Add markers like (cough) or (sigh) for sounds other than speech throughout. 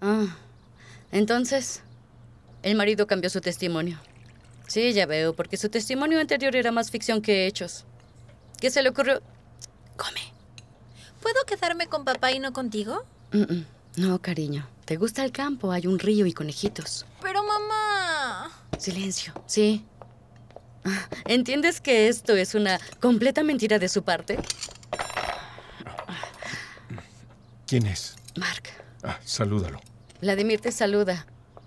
Ah, entonces, el marido cambió su testimonio. Sí, ya veo, porque su testimonio anterior era más ficción que hechos. ¿Qué se le ocurrió? Come. ¿Puedo quedarme con papá y no contigo? Mm, mm. No, cariño. ¿Te gusta el campo? Hay un río y conejitos. Pero mamá... Silencio, sí. Ah, ¿Entiendes que esto es una completa mentira de su parte? ¿Quién es? Mark, Ah, salúdalo. Vladimir te saluda.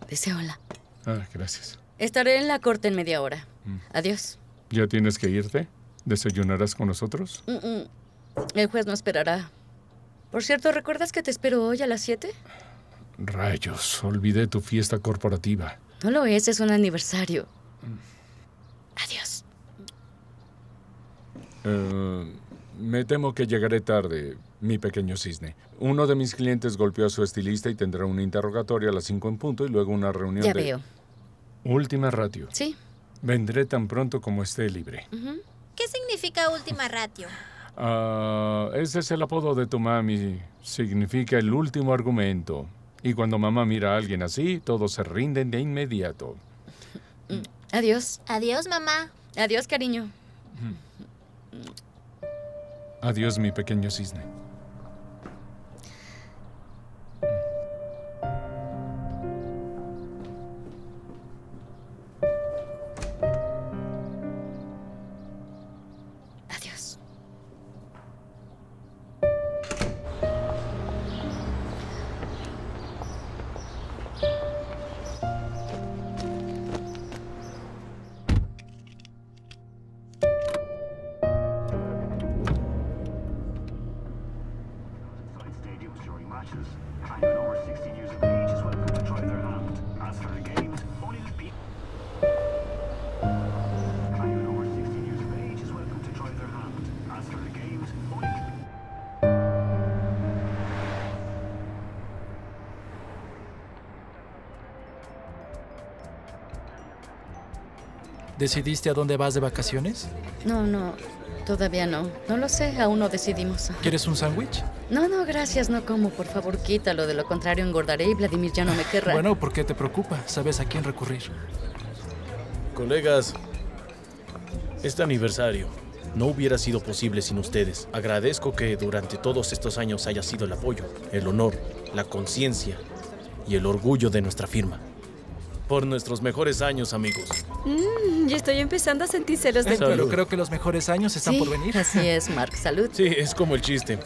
Dice hola. Ah, gracias. Estaré en la corte en media hora. Adiós. ¿Ya tienes que irte? ¿Desayunarás con nosotros? Mm, mm. El juez no esperará. Por cierto, ¿recuerdas que te espero hoy a las 7? Rayos, olvidé tu fiesta corporativa. No lo es, es un aniversario. Adiós. Eh, me temo que llegaré tarde, mi pequeño cisne. Uno de mis clientes golpeó a su estilista y tendrá un interrogatorio a las 5 en punto y luego una reunión Ya de... veo. Última ratio. Sí. Vendré tan pronto como esté libre. ¿Qué significa última ratio? Ah, ese es el apodo de tu mami. Significa el último argumento. Y cuando mamá mira a alguien así, todos se rinden de inmediato. Adiós. Adiós, mamá. Adiós, cariño. Adiós, mi pequeño cisne. ¿Decidiste a dónde vas de vacaciones? No, no. Todavía no. No lo sé, aún no decidimos. ¿Quieres un sándwich? No, no, gracias, no como. Por favor, quítalo. De lo contrario, engordaré y Vladimir ya no me querrá. Bueno, ¿por qué te preocupa? Sabes a quién recurrir. Colegas, este aniversario no hubiera sido posible sin ustedes. Agradezco que durante todos estos años haya sido el apoyo, el honor, la conciencia y el orgullo de nuestra firma. Por nuestros mejores años, amigos. Mm, yo estoy empezando a sentir celos de ti. Pero creo que los mejores años están Sí, por venir. Así es, Mark. Salud. Sí, es como el chiste.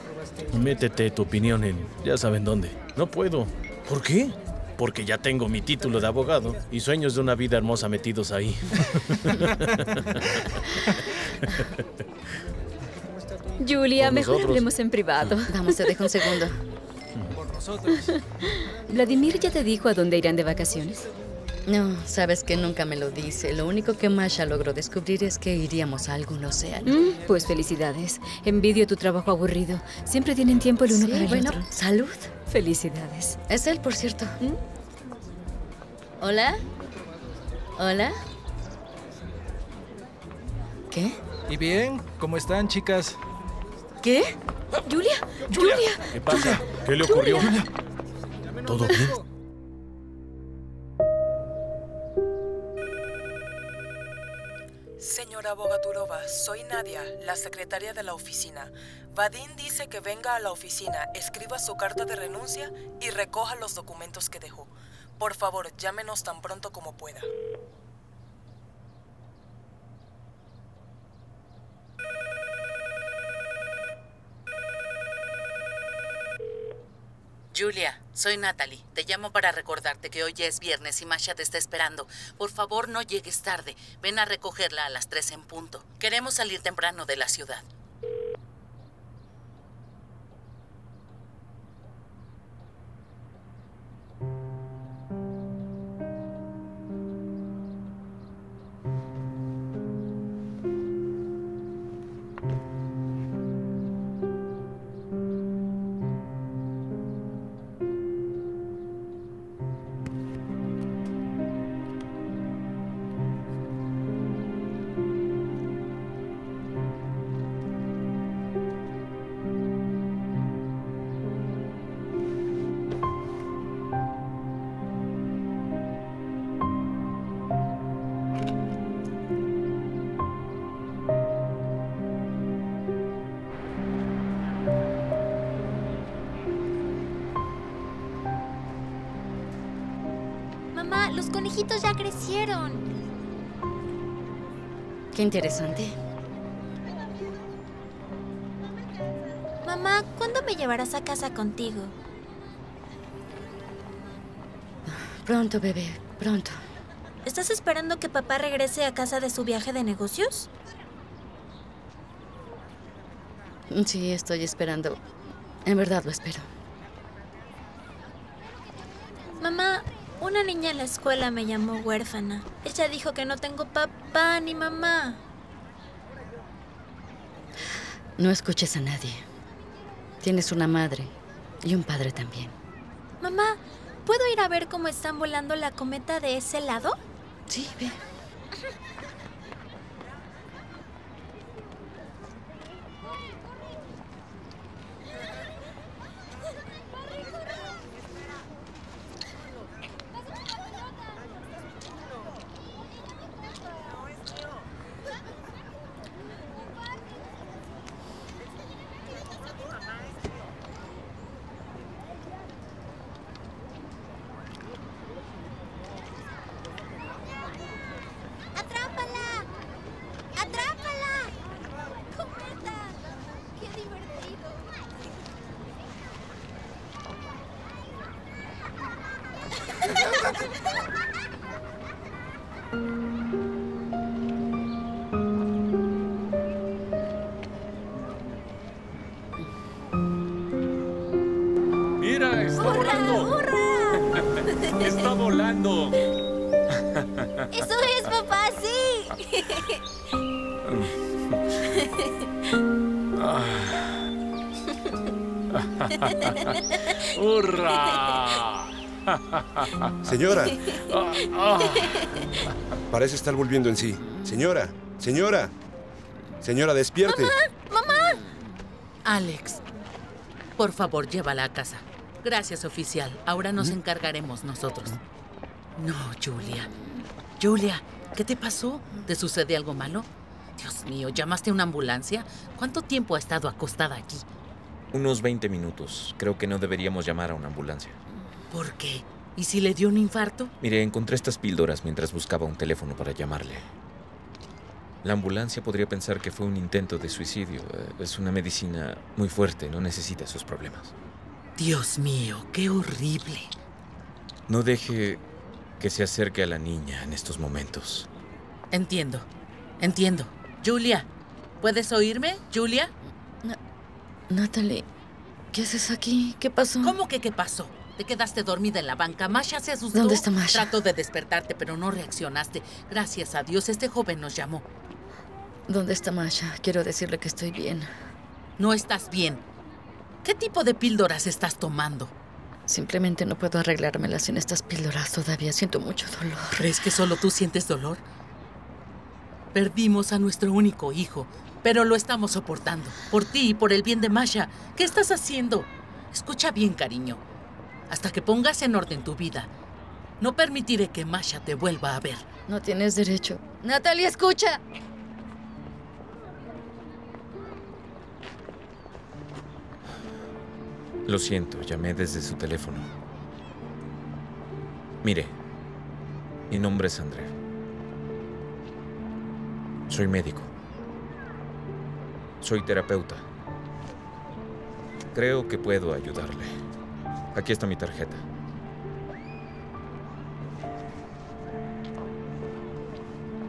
Métete tu opinión en ya saben dónde. No puedo. ¿Por qué? Porque ya tengo mi título de abogado y sueños de una vida hermosa metidos ahí. (laughs) Julia, mejor nosotros. hablemos en privado. (laughs) Vamos, te dejo un segundo. Por nosotros. Vladimir ya te dijo a dónde irán de vacaciones. No, sabes que nunca me lo dice. Lo único que Masha logró descubrir es que iríamos a algún océano. Mm, pues felicidades. Envidio tu trabajo aburrido. Siempre tienen tiempo el uno Sí, para el bueno, otro. salud. Felicidades. Es él, por cierto. ¿Hola? ¿Hola? ¿Qué? ¿Y bien? ¿Cómo están, chicas? ¿Qué? Julia, Julia. ¿Qué pasa? ¿Qué le ocurrió? ¿Todo bien? Señora Bogaturova, soy Nadia, la secretaria de la oficina. Vadim dice que venga a la oficina, escriba su carta de renuncia y recoja los documentos que dejó. Por favor, llámenos tan pronto como pueda. Julia, soy Natalie. Te llamo para recordarte que hoy es viernes y Masha te está esperando. Por favor, no llegues tarde. Ven a recogerla a las 3 en punto. Queremos salir temprano de la ciudad. Interesante. Mamá, ¿cuándo me llevarás a casa contigo? Pronto, bebé, pronto. ¿Estás esperando que papá regrese a casa de su viaje de negocios? Sí, estoy esperando. En verdad lo espero. Mamá, una niña en la escuela me llamó huérfana. Ella dijo que no tengo papá ni mamá. No escuches a nadie. Tienes una madre y un padre también. Mamá, ¿puedo ir a ver cómo están volando la cometa de ese lado? Sí, ve. Señora. (laughs) Parece estar volviendo en sí. Señora, señora. Señora, despierte. Alex, por favor, llévala a casa. Gracias, oficial. Ahora nos encargaremos nosotros. No, Julia. Julia, ¿qué te pasó? ¿Te sucede algo malo? Dios mío, ¿llamaste a una ambulancia? ¿Cuánto tiempo ha estado acostada aquí? Unos 20 minutos. Creo que no deberíamos llamar a una ambulancia. ¿Por qué? ¿Y si le dio un infarto? Mire, encontré estas píldoras mientras buscaba un teléfono para llamarle. La ambulancia podría pensar que fue un intento de suicidio. Eh, Es una medicina muy fuerte, no necesita esos problemas. Dios mío, qué horrible. No deje que se acerque a la niña en estos momentos. Entiendo, entiendo. Julia, ¿puedes oírme, Julia? Natalie, ¿qué haces aquí? ¿Qué pasó? ¿Cómo que qué pasó? Te quedaste dormida en la banca. Masha se asustó. ¿Dónde está Masha? Trató de despertarte, pero no reaccionaste. Gracias a Dios, este joven nos llamó. ¿Dónde está Masha? Quiero decirle que estoy bien. No estás bien. ¿Qué tipo de píldoras estás tomando? Simplemente no puedo arreglármela sin estas píldoras todavía. Siento mucho dolor. ¿Crees que solo tú sientes dolor? Perdimos a nuestro único hijo, pero lo estamos soportando. Por ti y por el bien de Masha. ¿Qué estás haciendo? Escucha bien, cariño. Hasta que pongas en orden tu vida, no permitiré que Masha te vuelva a ver. No tienes derecho. Natalie, escucha. Lo siento, llamé desde su teléfono. Mire, mi nombre es André. Soy médico. Soy terapeuta. Creo que puedo ayudarle. Aquí está mi tarjeta.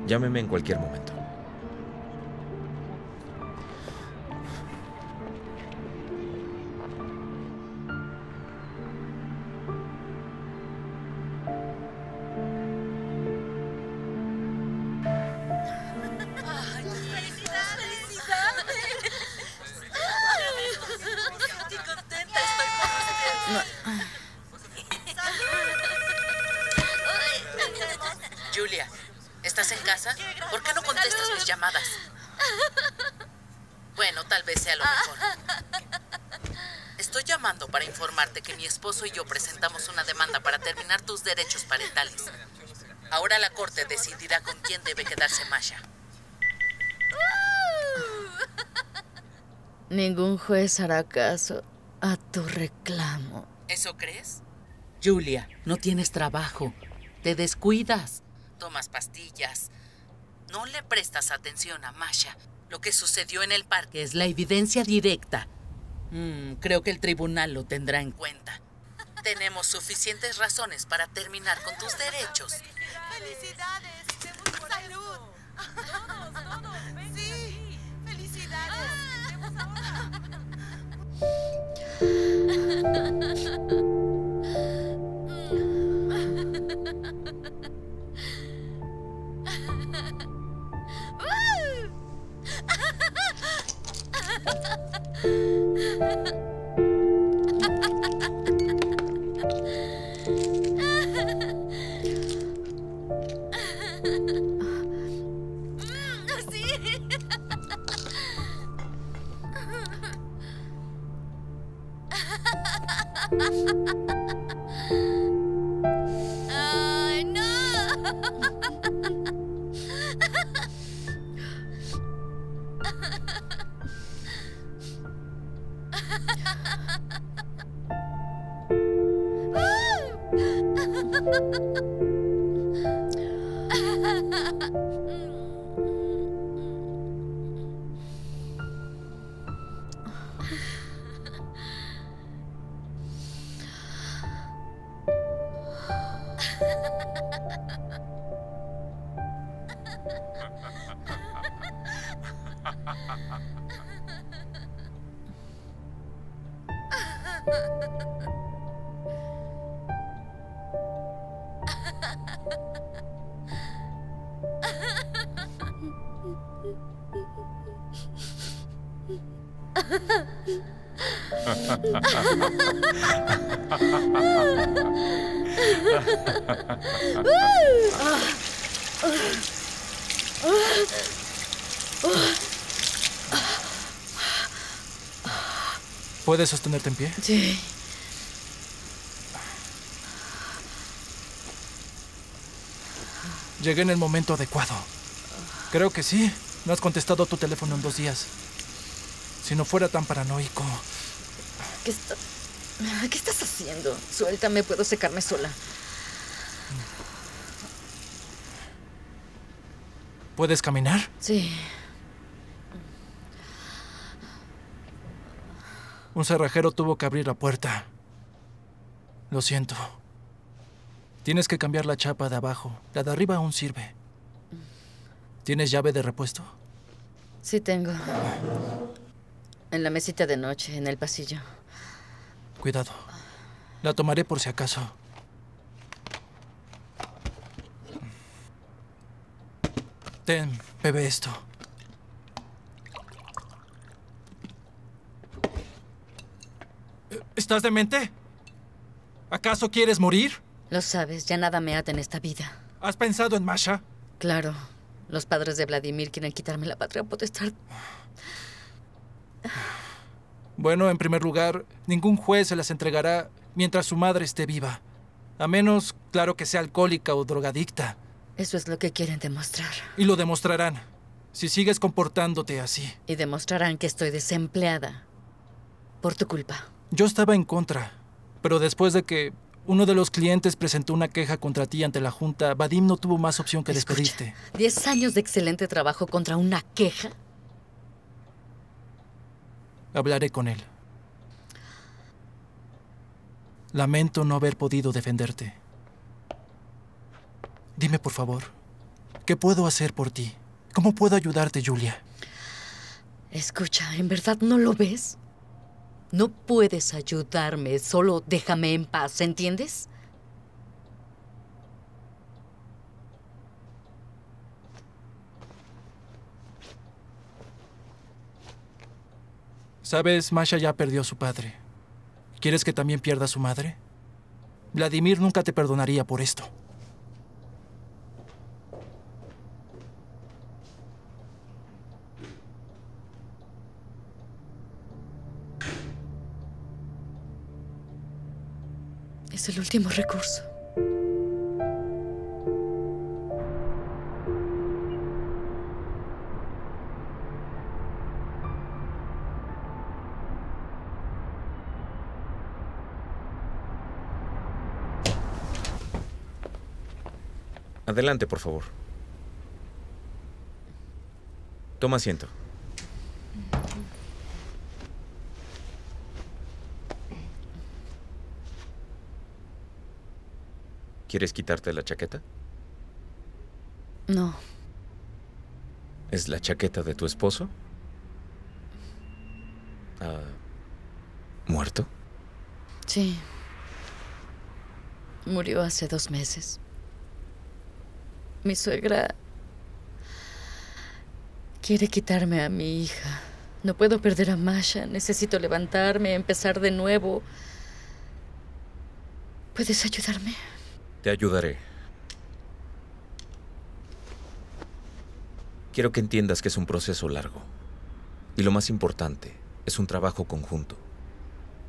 Llámeme en cualquier momento. Corte decidirá con quién debe quedarse Masha. (laughs) Ningún juez hará caso a tu reclamo. ¿Eso crees? Julia, no tienes trabajo. te descuidas. Tomas pastillas. No le prestas atención a Masha. Lo que sucedió en el parque es la evidencia directa. Mm, creo que el tribunal lo tendrá en cuenta. Tenemos suficientes razones para terminar con tus derechos. ¡Felicidades! ¡Salud! Todos, todos. Sí, felicidades. ¡Ay, (laughs) ¿Puedes sostenerte en pie? Sí. Llegué en el momento adecuado. Creo que sí. No has contestado tu teléfono en dos días. Si no fuera tan paranoico. ¿Qué, está- ¿Qué estás haciendo? Suéltame, puedo secarme sola. ¿Puedes caminar? Sí. Un cerrajero tuvo que abrir la puerta. Lo siento. Tienes que cambiar la chapa de abajo. La de arriba aún sirve. ¿Tienes llave de repuesto? Sí tengo. En la mesita de noche, en el pasillo. Cuidado. La tomaré por si acaso. Ten, bebe esto. ¿Estás demente? ¿Acaso quieres morir? Lo sabes, ya nada me ata en esta vida. ¿Has pensado en Masha? Claro. Los padres de Vladimir quieren quitarme la patria potestad. Bueno, en primer lugar, ningún juez se las entregará mientras su madre esté viva. A menos, claro, que sea alcohólica o drogadicta. Eso es lo que quieren demostrar. Y lo demostrarán. Si sigues comportándote así. Y demostrarán que estoy desempleada. Por tu culpa. Yo estaba en contra. Pero después de que uno de los clientes presentó una queja contra ti ante la junta, Vadim no tuvo más opción que despedirte. Diez años de excelente trabajo contra una queja. Hablaré con él. Lamento no haber podido defenderte. Dime, por favor, ¿qué puedo hacer por ti? ¿Cómo puedo ayudarte, Julia? Escucha, ¿en verdad no lo ves? No puedes ayudarme, solo déjame en paz, ¿entiendes? Sabes, Masha ya perdió a su padre. ¿Quieres que también pierda a su madre? Vladimir nunca te perdonaría por esto. Es el último recurso. Adelante, por favor. Toma asiento. ¿Quieres quitarte la chaqueta? No, ¿Es la chaqueta de tu esposo? Ah, ¿Muerto? sí. Murió hace dos meses. Mi suegra quiere quitarme a mi hija. No puedo perder a Masha. Necesito levantarme, empezar de nuevo. ¿Puedes ayudarme? Te ayudaré. Quiero que entiendas que es un proceso largo. Y lo más importante, es un trabajo conjunto.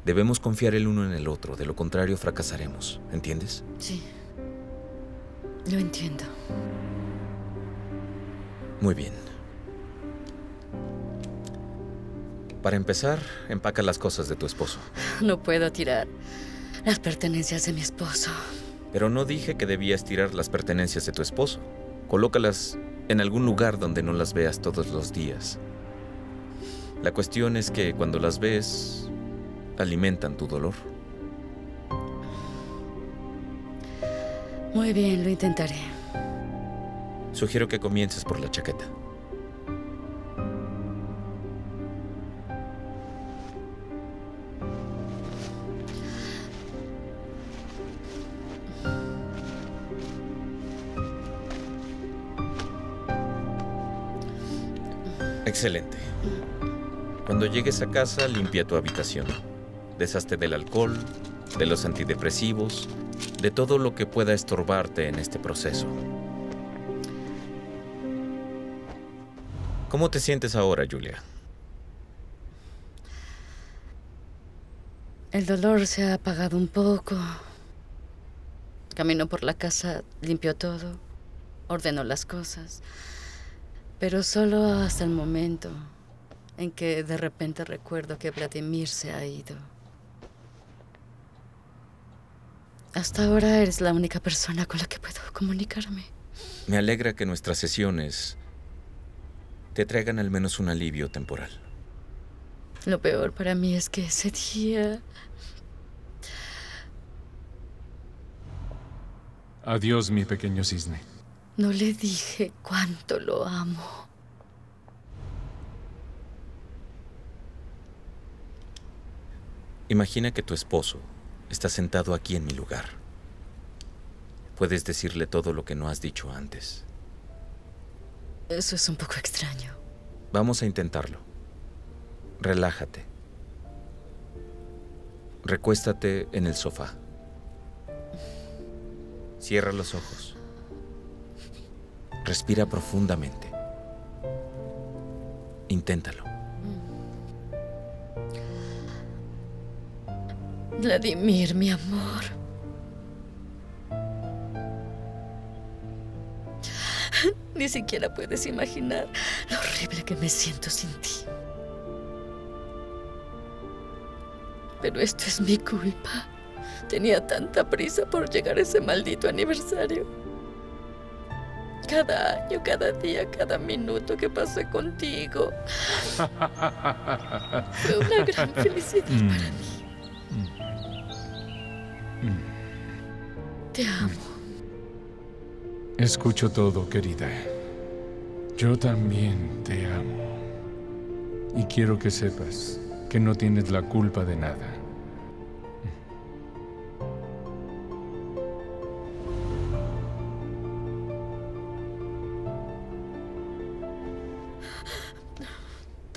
Debemos confiar el uno en el otro, de lo contrario fracasaremos. ¿Entiendes? Sí. Lo entiendo. Muy bien. Para empezar, empaca las cosas de tu esposo. No puedo tirar las pertenencias de mi esposo. Pero no dije que debías tirar las pertenencias de tu esposo. Colócalas en algún lugar donde no las veas todos los días. La cuestión es que cuando las ves, alimentan tu dolor. Muy bien, lo intentaré. Sugiero que comiences por la chaqueta. Excelente. Cuando llegues a casa, limpia tu habitación. Deshazte del alcohol, de los antidepresivos, de todo lo que pueda estorbarte en este proceso. ¿Cómo te sientes ahora, Julia? El dolor se ha apagado un poco. Caminó por la casa, limpió todo, ordenó las cosas. Pero solo hasta el momento en que de repente recuerdo que Vladimir se ha ido. Hasta ahora eres la única persona con la que puedo comunicarme. Me alegra que nuestras sesiones te traigan al menos un alivio temporal. Lo peor para mí es que ese día Adiós, mi pequeño cisne. No le dije cuánto lo amo. Imagina que tu esposo está sentado aquí en mi lugar. Puedes decirle todo lo que no has dicho antes. Eso es un poco extraño. Vamos a intentarlo. Relájate. Recuéstate en el sofá. Cierra los ojos. Respira profundamente. Inténtalo. Vladimir, mi amor. Ni siquiera puedes imaginar lo horrible que me siento sin ti. Pero esto es mi culpa. Tenía tanta prisa por llegar ese maldito aniversario. Cada año, cada día, cada minuto que pasé contigo fue una gran (laughs) felicidad Mm. para mí. Te amo. Escucho todo, querida. Yo también te amo. Y quiero que sepas que no tienes la culpa de nada.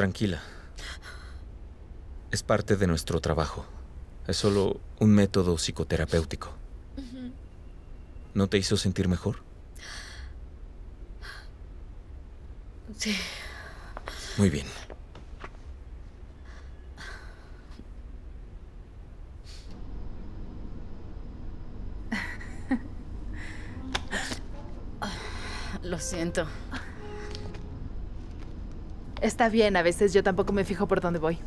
Tranquila. Es parte de nuestro trabajo. Es solo un método psicoterapéutico. ¿No te hizo sentir mejor? Sí. Muy bien. Lo siento. Está bien, a veces yo tampoco me fijo por dónde voy.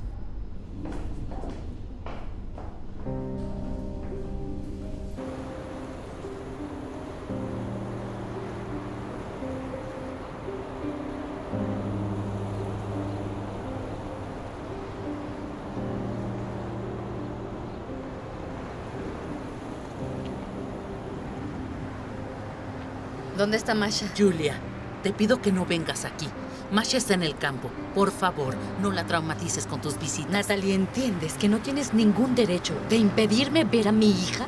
¿Dónde está Masha? Julia, te pido que no vengas aquí. Masha está en el campo. Por favor, no la traumatices con tus visitas. Natalie, ¿entiendes que no tienes ningún derecho de impedirme ver a mi hija?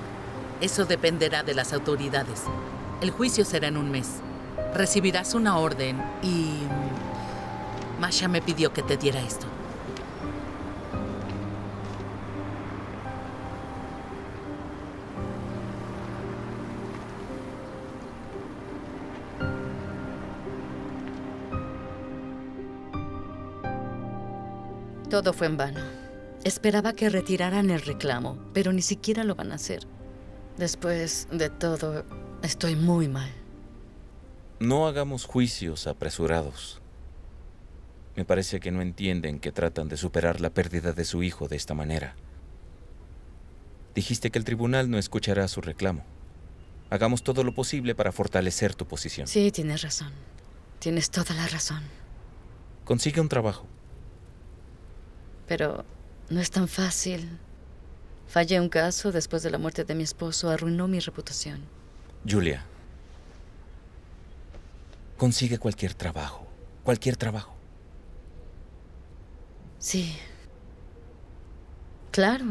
Eso dependerá de las autoridades. El juicio será en un mes. Recibirás una orden y... mm, Masha me pidió que te diera esto. Todo fue en vano. Esperaba que retiraran el reclamo, pero ni siquiera lo van a hacer. Después de todo, estoy muy mal. No hagamos juicios apresurados. Me parece que no entienden que tratan de superar la pérdida de su hijo de esta manera. Dijiste que el tribunal no escuchará su reclamo. Hagamos todo lo posible para fortalecer tu posición. Sí, tienes razón. Tienes toda la razón. Consigue un trabajo. Pero no es tan fácil. Fallé un caso después de la muerte de mi esposo, arruinó mi reputación. Julia, consigue cualquier trabajo. Cualquier trabajo. Sí. Claro.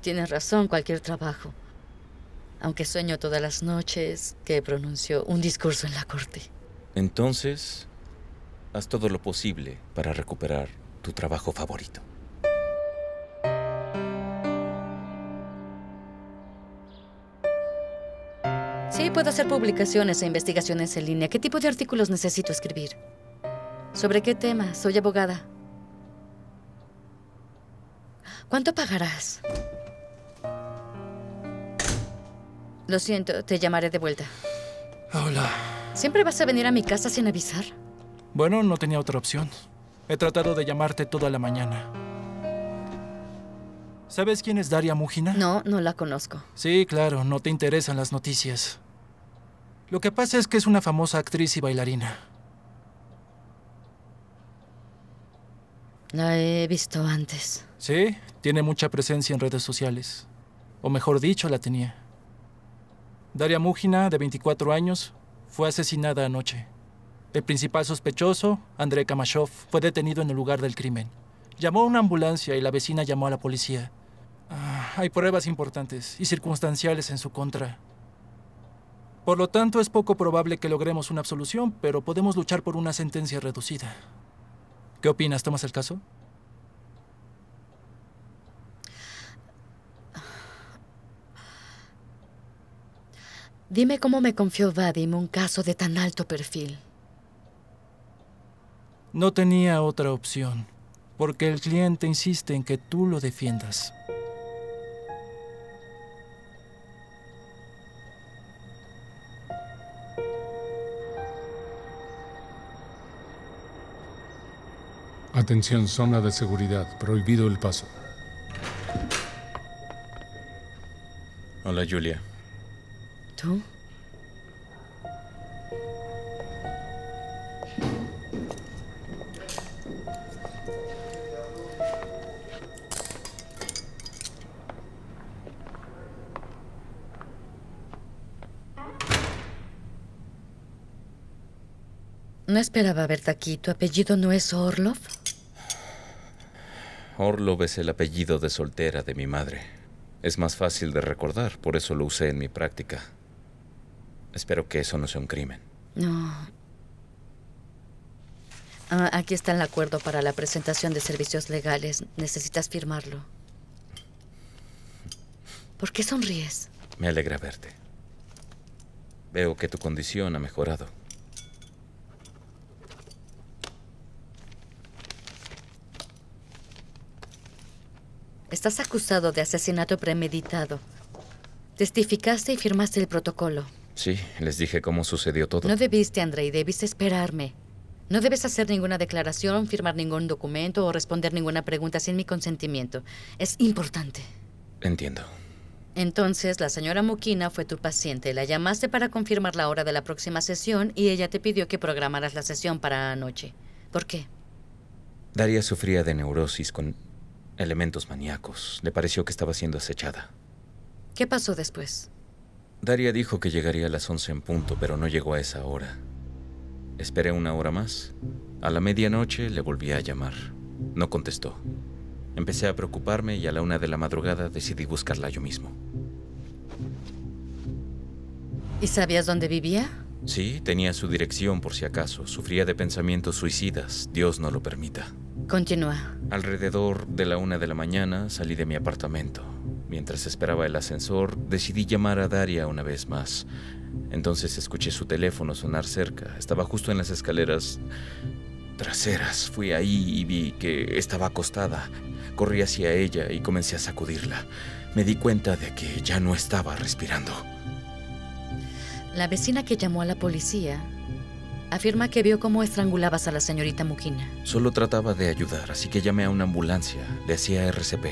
Tienes razón, cualquier trabajo. Aunque sueño todas las noches que pronunció un discurso en la corte. Entonces, haz todo lo posible para recuperar tu trabajo favorito. Sí, puedo hacer publicaciones e investigaciones en línea. ¿Qué tipo de artículos necesito escribir? ¿Sobre qué tema? Soy abogada. ¿Cuánto pagarás? Lo siento, te llamaré de vuelta. Hola. ¿Siempre vas a venir a mi casa sin avisar? Bueno, no tenía otra opción. He tratado de llamarte toda la mañana. ¿Sabes quién es Daria Mujina? No, no la conozco. Sí, claro, no te interesan las noticias. Lo que pasa es que es una famosa actriz y bailarina. La he visto antes. Sí, tiene mucha presencia en redes sociales. O mejor dicho, la tenía. Daria Mujina, de 24 años, fue asesinada anoche. El principal sospechoso, Andrei Kamashov, fue detenido en el lugar del crimen. Llamó a una ambulancia y la vecina llamó a la policía. Ah, hay pruebas importantes y circunstanciales en su contra. Por lo tanto, es poco probable que logremos una absolución, pero podemos luchar por una sentencia reducida. ¿Qué opinas? ¿Tomas el caso? Dime cómo me confió Vadim un caso de tan alto perfil. No tenía otra opción, porque el cliente insiste en que tú lo defiendas. Atención, zona de seguridad. Prohibido el paso. Hola, Julia. ¿Tú? No esperaba verte aquí. ¿Tu apellido no es Orlov? Orlov es el apellido de soltera de mi madre. Es más fácil de recordar, por eso lo usé en mi práctica. Espero que eso no sea un crimen. No. Ah, aquí está el acuerdo para la presentación de servicios legales. Necesitas firmarlo. ¿Por qué sonríes? Me alegra verte. Veo que tu condición ha mejorado. Estás acusado de asesinato premeditado. Testificaste y firmaste el protocolo. Sí, les dije cómo sucedió todo. No debiste, Andrei, debiste esperarme. No debes hacer ninguna declaración, firmar ningún documento o responder ninguna pregunta sin mi consentimiento. Es importante. Entiendo. Entonces, la señora Mukina fue tu paciente. La llamaste para confirmar la hora de la próxima sesión y ella te pidió que programaras la sesión para anoche. ¿Por qué? Daria sufría de neurosis con elementos maníacos. Le pareció que estaba siendo acechada. ¿Qué pasó después? Daria dijo que llegaría a las 11 en punto, pero no llegó a esa hora. Esperé una hora más. A la medianoche le volví a llamar. No contestó. Empecé a preocuparme y a la una de la madrugada decidí buscarla yo mismo. ¿Y sabías dónde vivía? Sí, tenía su dirección por si acaso. Sufría de pensamientos suicidas. Dios no lo permita. Continúa. Alrededor de la una de la mañana salí de mi apartamento. Mientras esperaba el ascensor, decidí llamar a Daria una vez más. Entonces escuché su teléfono sonar cerca. Estaba justo en las escaleras traseras. Fui ahí y vi que estaba acostada. Corrí hacia ella y comencé a sacudirla. Me di cuenta de que ya no estaba respirando. La vecina que llamó a la policía afirma que vio cómo estrangulabas a la señorita Mukina. Solo trataba de ayudar, así que llamé a una ambulancia. Decía RCP.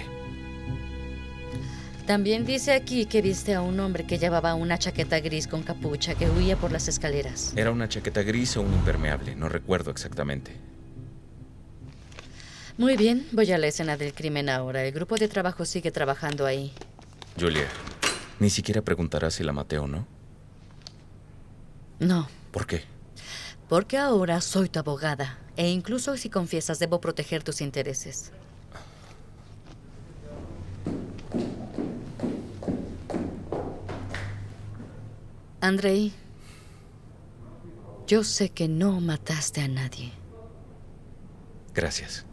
También dice aquí que viste a un hombre que llevaba una chaqueta gris con capucha que huía por las escaleras. Era una chaqueta gris o un impermeable, no recuerdo exactamente. Muy bien, voy a la escena del crimen ahora. El grupo de trabajo sigue trabajando ahí. Julia, ni siquiera preguntarás si la maté o no. No, ¿Por qué? Porque ahora soy tu abogada. E incluso si confiesas, debo proteger tus intereses. Andrei, yo sé que no mataste a nadie. Gracias.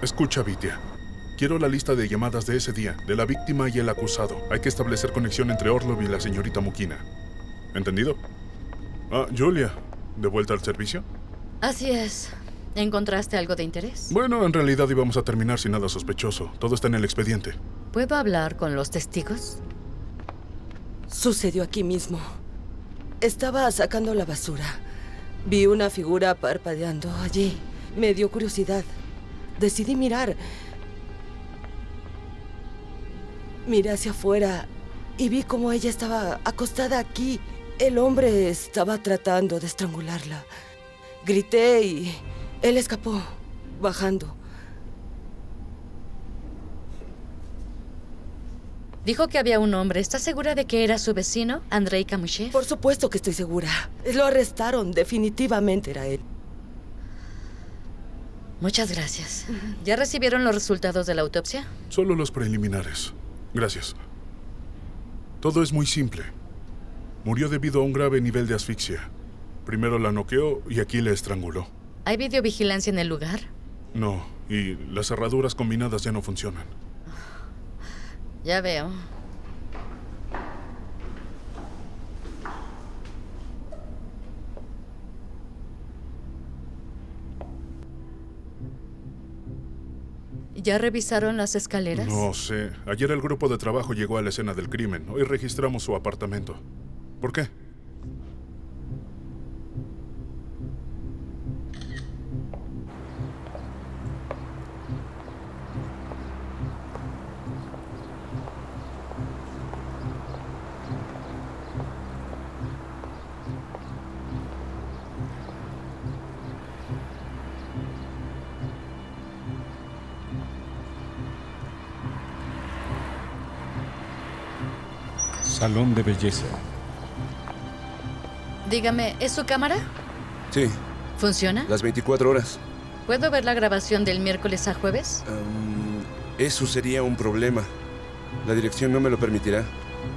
Escucha, Vitia. Quiero la lista de llamadas de ese día, de la víctima y el acusado. Hay que establecer conexión entre Orlov y la señorita Mukina. ¿Entendido? Ah, Julia, ¿de vuelta al servicio? Así es. ¿Encontraste algo de interés? Bueno, en realidad íbamos a terminar sin nada sospechoso. Todo está en el expediente. ¿Puedo hablar con los testigos? Sucedió aquí mismo. Estaba sacando la basura. Vi una figura parpadeando allí. Me dio curiosidad. Decidí mirar. Miré hacia afuera y vi cómo ella estaba acostada aquí. El hombre estaba tratando de estrangularla. Grité y él escapó, bajando. Dijo que había un hombre. ¿Estás segura de que era su vecino, Andrei Kamushev? Por supuesto que estoy segura. Lo arrestaron, definitivamente era él. Muchas gracias. ¿Ya recibieron los resultados de la autopsia? Solo los preliminares. Gracias. Todo es muy simple. Murió debido a un grave nivel de asfixia. Primero la noqueó y aquí le estranguló. ¿Hay videovigilancia en el lugar? No, y las cerraduras combinadas ya no funcionan. Ya veo. ¿Ya revisaron las escaleras? No sé. Ayer el grupo de trabajo llegó a la escena del crimen. Hoy registramos su apartamento. ¿Por qué? Salón de belleza. Dígame, ¿es su cámara? Sí, ¿Funciona? las 24 horas. ¿Puedo ver la grabación del miércoles a jueves? Um, eso sería un problema. La dirección no me lo permitirá.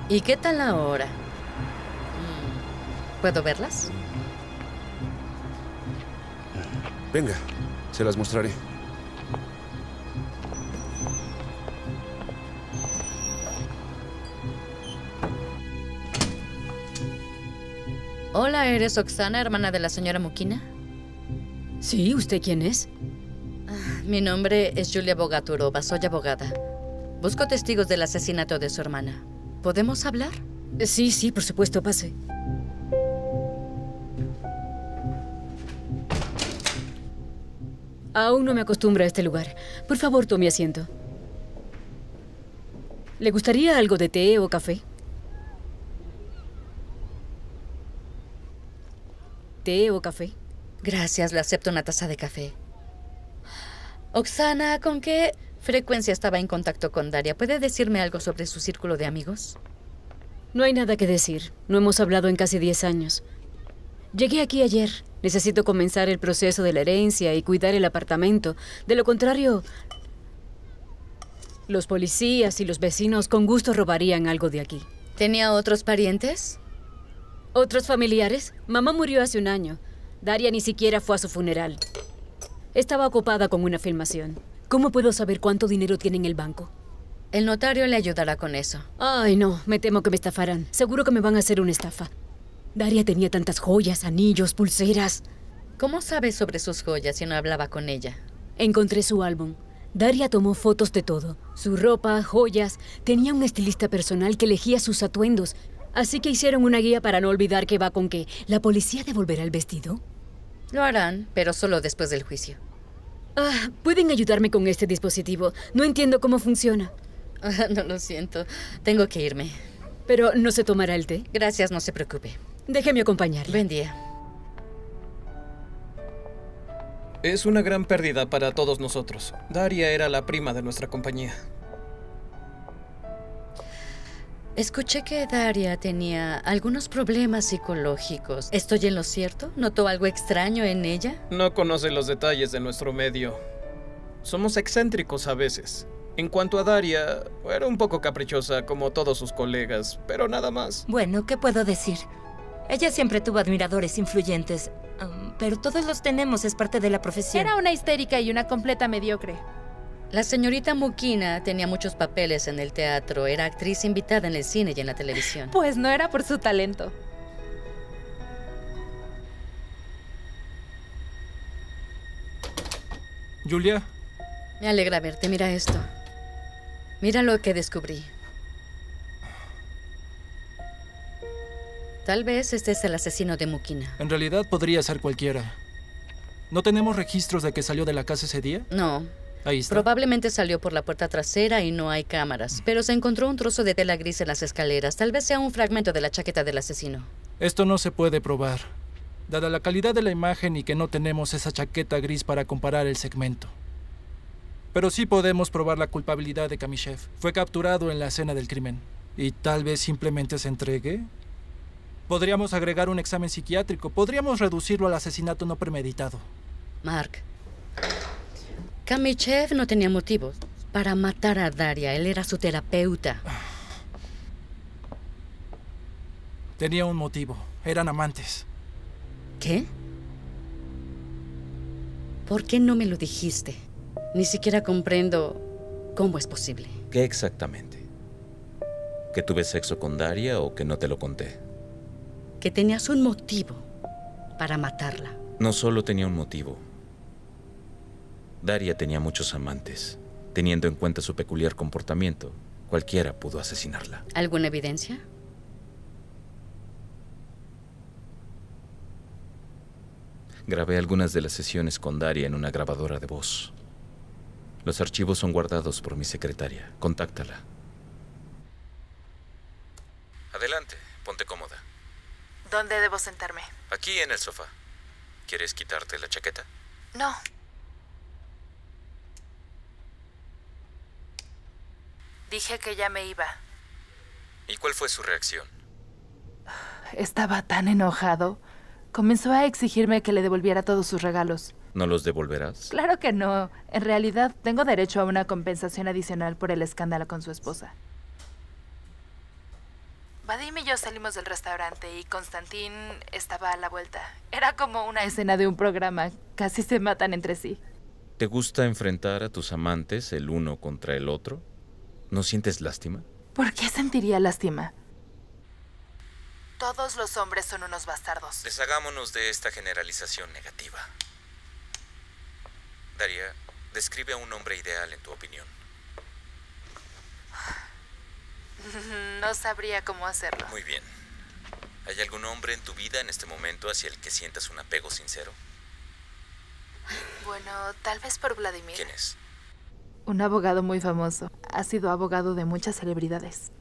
¿Y qué tal ahora? Mm, ¿Puedo verlas? Venga, se las mostraré. Hola, ¿eres Oksana, hermana de la señora Mukina? Sí, ¿usted quién es? Mi nombre es Julia Bogaturova, soy abogada. Busco testigos del asesinato de su hermana. ¿Podemos hablar? Sí, sí, por supuesto, pase. Aún no me acostumbro a este lugar. Por favor, tome asiento. ¿Le gustaría algo de té o café? ¿Té o café? Gracias, le acepto una taza de café. Oksana, ¿con qué frecuencia estaba en contacto con Daria? ¿Puede decirme algo sobre su círculo de amigos? No hay nada que decir. No hemos hablado en casi 10 años. Llegué aquí ayer. Necesito comenzar el proceso de la herencia y cuidar el apartamento. De lo contrario, los policías y los vecinos con gusto robarían algo de aquí. ¿Tenía otros parientes? ¿Otros familiares? Mamá murió hace un año. Daria ni siquiera fue a su funeral. Estaba ocupada con una filmación. ¿Cómo puedo saber cuánto dinero tiene en el banco? El notario le ayudará con eso. Ay, no, me temo que me estafarán. Seguro que me van a hacer una estafa. Daria tenía tantas joyas, anillos, pulseras. ¿Cómo sabes sobre sus joyas si no hablaba con ella? Encontré su álbum. Daria tomó fotos de todo. Su ropa, joyas. Tenía un estilista personal que elegía sus atuendos. Así que hicieron una guía para no olvidar que va con qué. ¿La policía devolverá el vestido? Lo harán, pero solo después del juicio. Ah, ¿pueden ayudarme con este dispositivo? No entiendo cómo funciona. (laughs) Ah, no lo siento. Tengo que irme. Pero no se tomará el té. Gracias, no se preocupe. Déjeme acompañarle. Buen día. Es una gran pérdida para todos nosotros. Daria era la prima de nuestra compañía. Escuché que Daria tenía algunos problemas psicológicos. ¿Estoy en lo cierto? ¿Notó algo extraño en ella? No conoce los detalles de nuestro medio. Somos excéntricos a veces. En cuanto a Daria, era un poco caprichosa como todos sus colegas, pero nada más. Bueno, ¿qué puedo decir? Ella siempre tuvo admiradores influyentes, um, pero todos los tenemos, es parte de la profesión. Era una histérica y una completa mediocre. La señorita Mukina tenía muchos papeles en el teatro, era actriz invitada en el cine y en la televisión. Pues no era por su talento. Julia, Me alegra verte, mira esto. Mira lo que descubrí. Tal vez este es el asesino de Mukina. en realidad podría ser cualquiera. ¿No tenemos registros de que salió de la casa ese día? No. Ahí está. Probablemente salió por la puerta trasera y no hay cámaras, pero se encontró un trozo de tela gris en las escaleras. Tal vez sea un fragmento de la chaqueta del asesino. Esto no se puede probar, dada la calidad de la imagen y que no tenemos esa chaqueta gris para comparar el segmento. Pero sí podemos probar la culpabilidad de Kamishev. Fue capturado en la escena del crimen. Y tal vez simplemente se entregue. Podríamos agregar un examen psiquiátrico. Podríamos reducirlo al asesinato no premeditado. Mark. Kamichev no tenía motivos para matar a Daria. Él era su terapeuta. Tenía un motivo. Eran amantes. ¿Qué? ¿Por qué no me lo dijiste? Ni siquiera comprendo cómo es posible. ¿Qué exactamente? ¿Que tuve sexo con Daria o que no te lo conté? Que tenías un motivo para matarla. No solo tenía un motivo. Daria tenía muchos amantes. Teniendo en cuenta su peculiar comportamiento, cualquiera pudo asesinarla. ¿Alguna evidencia? Grabé algunas de las sesiones con Daria en una grabadora de voz. Los archivos son guardados por mi secretaria. Contáctala. Adelante, ponte cómoda. ¿Dónde debo sentarme? Aquí en el sofá. ¿Quieres quitarte la chaqueta? No. Dije que ya me iba. ¿Y cuál fue su reacción? Estaba tan enojado. Comenzó a exigirme que le devolviera todos sus regalos. ¿No los devolverás? Claro que no. En realidad, tengo derecho a una compensación adicional por el escándalo con su esposa. Vadim y yo salimos del restaurante y Constantín estaba a la vuelta. Era como una escena de un programa. Casi se matan entre sí. ¿Te gusta enfrentar a tus amantes el uno contra el otro? ¿No sientes lástima? ¿Por qué sentiría lástima? Todos los hombres son unos bastardos. Deshagámonos de esta generalización negativa. Daria, describe a un hombre ideal en tu opinión. (laughs) No sabría cómo hacerlo. Muy bien. ¿Hay algún hombre en tu vida en este momento hacia el que sientas un apego sincero? Bueno, tal vez por Vladimir. ¿Quién es? Un abogado muy famoso. Ha sido abogado de muchas celebridades.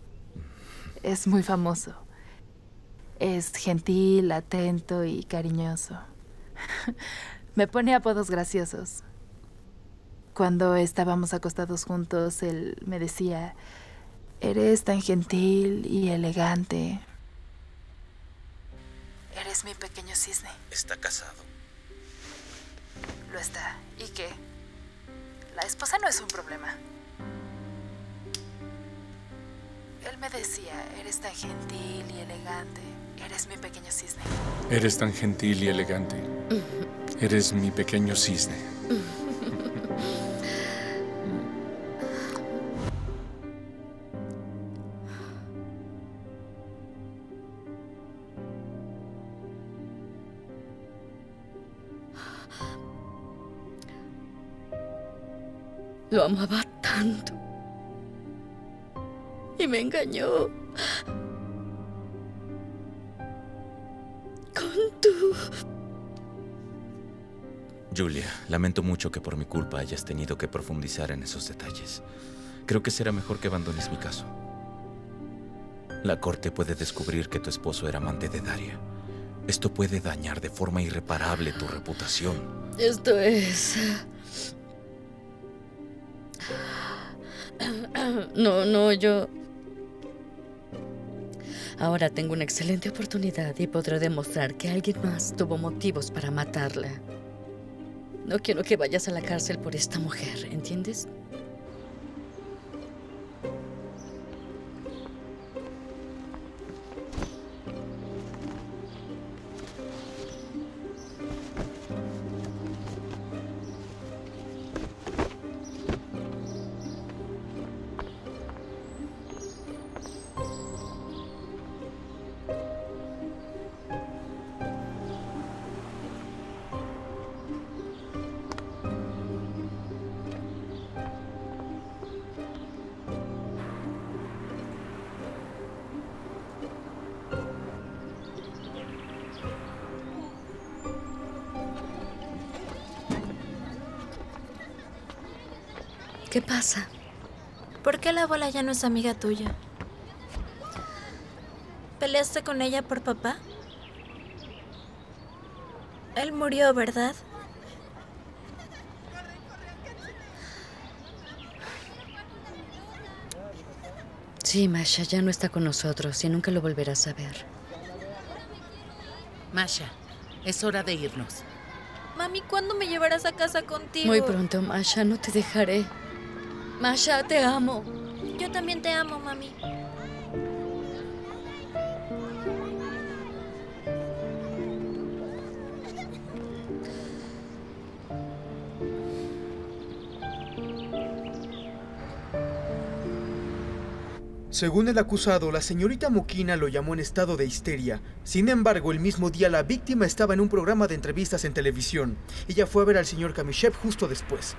Es muy famoso. Es gentil, atento y cariñoso. (laughs) Me pone apodos graciosos. Cuando estábamos acostados juntos, él me decía, eres tan gentil y elegante. Eres mi pequeño cisne. Está casado. Lo está. ¿Y qué? La esposa no es un problema. Él me decía, eres tan gentil y elegante. Eres mi pequeño cisne. Eres tan gentil y elegante. Eres mi pequeño cisne. Lo amaba tanto. Y me engañó. Con tu... Julia, lamento mucho que por mi culpa hayas tenido que profundizar en esos detalles. Creo que será mejor que abandones mi caso. La corte puede descubrir que tu esposo era amante de Daria. Esto puede dañar de forma irreparable tu reputación. Esto es... (coughs) No, no, yo... Ahora tengo una excelente oportunidad y podré demostrar que alguien más tuvo motivos para matarla. No quiero que vayas a la cárcel por esta mujer, ¿entiendes? Pasa? ¿Por qué la abuela ya no es amiga tuya? ¿Peleaste con ella por papá? Él murió, ¿verdad? Sí, Masha ya no está con nosotros y nunca lo volverás a ver. Masha, es hora de irnos. Mami, ¿cuándo me llevarás a casa contigo? Muy pronto, Masha, no te dejaré. Masha, te amo. Yo también te amo, mami. Según el acusado, la señorita Mukina lo llamó en estado de histeria. Sin embargo, el mismo día la víctima estaba en un programa de entrevistas en televisión. Ella fue a ver al señor Kamishev justo después.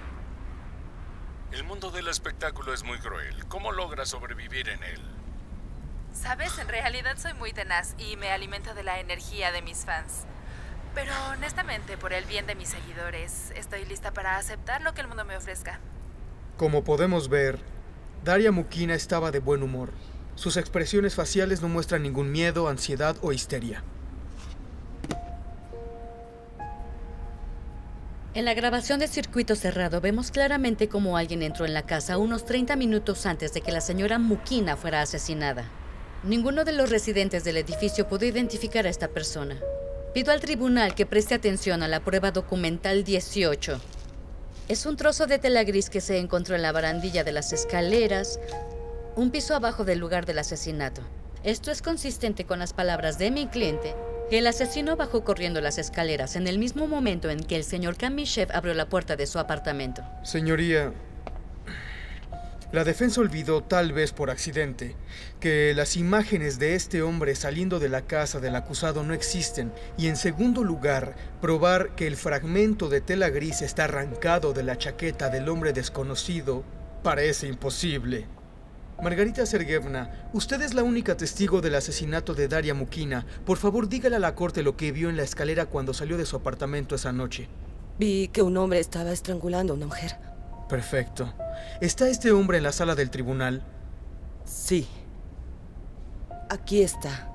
El mundo del espectáculo es muy cruel. ¿Cómo logras sobrevivir en él? Sabes, en realidad soy muy tenaz y me alimento de la energía de mis fans. Pero honestamente, por el bien de mis seguidores, estoy lista para aceptar lo que el mundo me ofrezca. Como podemos ver, Daria Mukina estaba de buen humor. Sus expresiones faciales no muestran ningún miedo, ansiedad o histeria. En la grabación de circuito cerrado vemos claramente cómo alguien entró en la casa unos 30 minutos antes de que la señora Mukina fuera asesinada. Ninguno de los residentes del edificio pudo identificar a esta persona. Pido al tribunal que preste atención a la prueba documental 18. Es un trozo de tela gris que se encontró en la barandilla de las escaleras, un piso abajo del lugar del asesinato. Esto es consistente con las palabras de mi cliente, el asesino bajó corriendo las escaleras en el mismo momento en que el señor Kamishev abrió la puerta de su apartamento. Señoría, la defensa olvidó, tal vez por accidente, que las imágenes de este hombre saliendo de la casa del acusado no existen y en segundo lugar, probar que el fragmento de tela gris está arrancado de la chaqueta del hombre desconocido parece imposible. Margarita Sergevna, usted es la única testigo del asesinato de Daria Mukina. Por favor, dígale a la corte lo que vio en la escalera cuando salió de su apartamento esa noche. Vi que un hombre estaba estrangulando a una mujer. Perfecto. ¿Está este hombre en la sala del tribunal? Sí. Aquí está.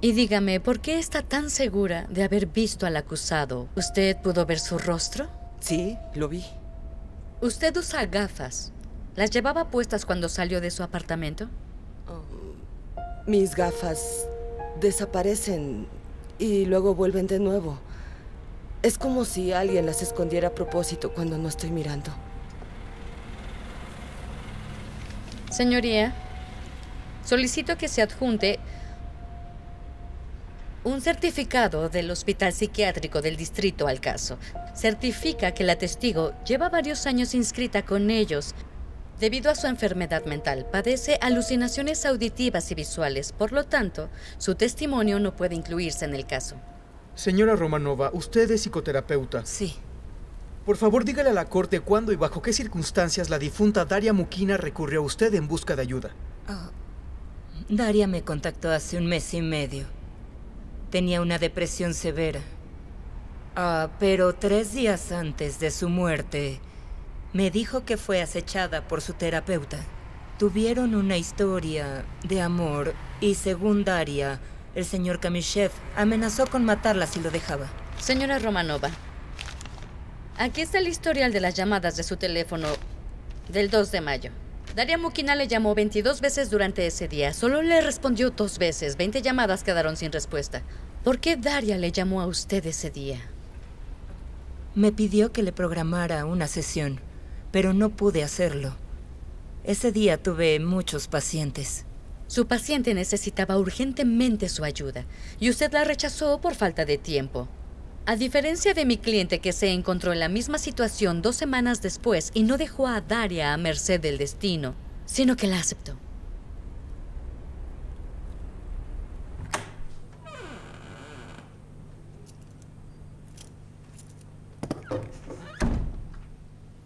Y dígame, ¿por qué está tan segura de haber visto al acusado? ¿Usted pudo ver su rostro? Sí, lo vi. Usted usa gafas. ¿Las llevaba puestas cuando salió de su apartamento? Mis gafas desaparecen y luego vuelven de nuevo. Es como si alguien las escondiera a propósito cuando no estoy mirando. Señoría, solicito que se adjunte un certificado del Hospital Psiquiátrico del Distrito al caso. Certifica que la testigo lleva varios años inscrita con ellos. Debido a su enfermedad mental, padece alucinaciones auditivas y visuales. Por lo tanto, su testimonio no puede incluirse en el caso. Señora Romanova, usted es psicoterapeuta. Sí. Por favor, dígale a la corte cuándo y bajo qué circunstancias la difunta Daria Mukina recurrió a usted en busca de ayuda. Ah, Daria me contactó hace un mes y medio. Tenía una depresión severa. Ah, pero tres días antes de su muerte, me dijo que fue acechada por su terapeuta. Tuvieron una historia de amor y según Daria, el señor Kamishev amenazó con matarla si lo dejaba. Señora Romanova, aquí está el historial de las llamadas de su teléfono del 2 de mayo. Daria Mukina le llamó 22 veces durante ese día. Solo le respondió dos veces. 20 llamadas quedaron sin respuesta. ¿Por qué Daria le llamó a usted ese día? Me pidió que le programara una sesión, pero no pude hacerlo. Ese día tuve muchos pacientes. Su paciente necesitaba urgentemente su ayuda y usted la rechazó por falta de tiempo. A diferencia de mi cliente que se encontró en la misma situación dos semanas después y no dejó a Daria a merced del destino, sino que la aceptó.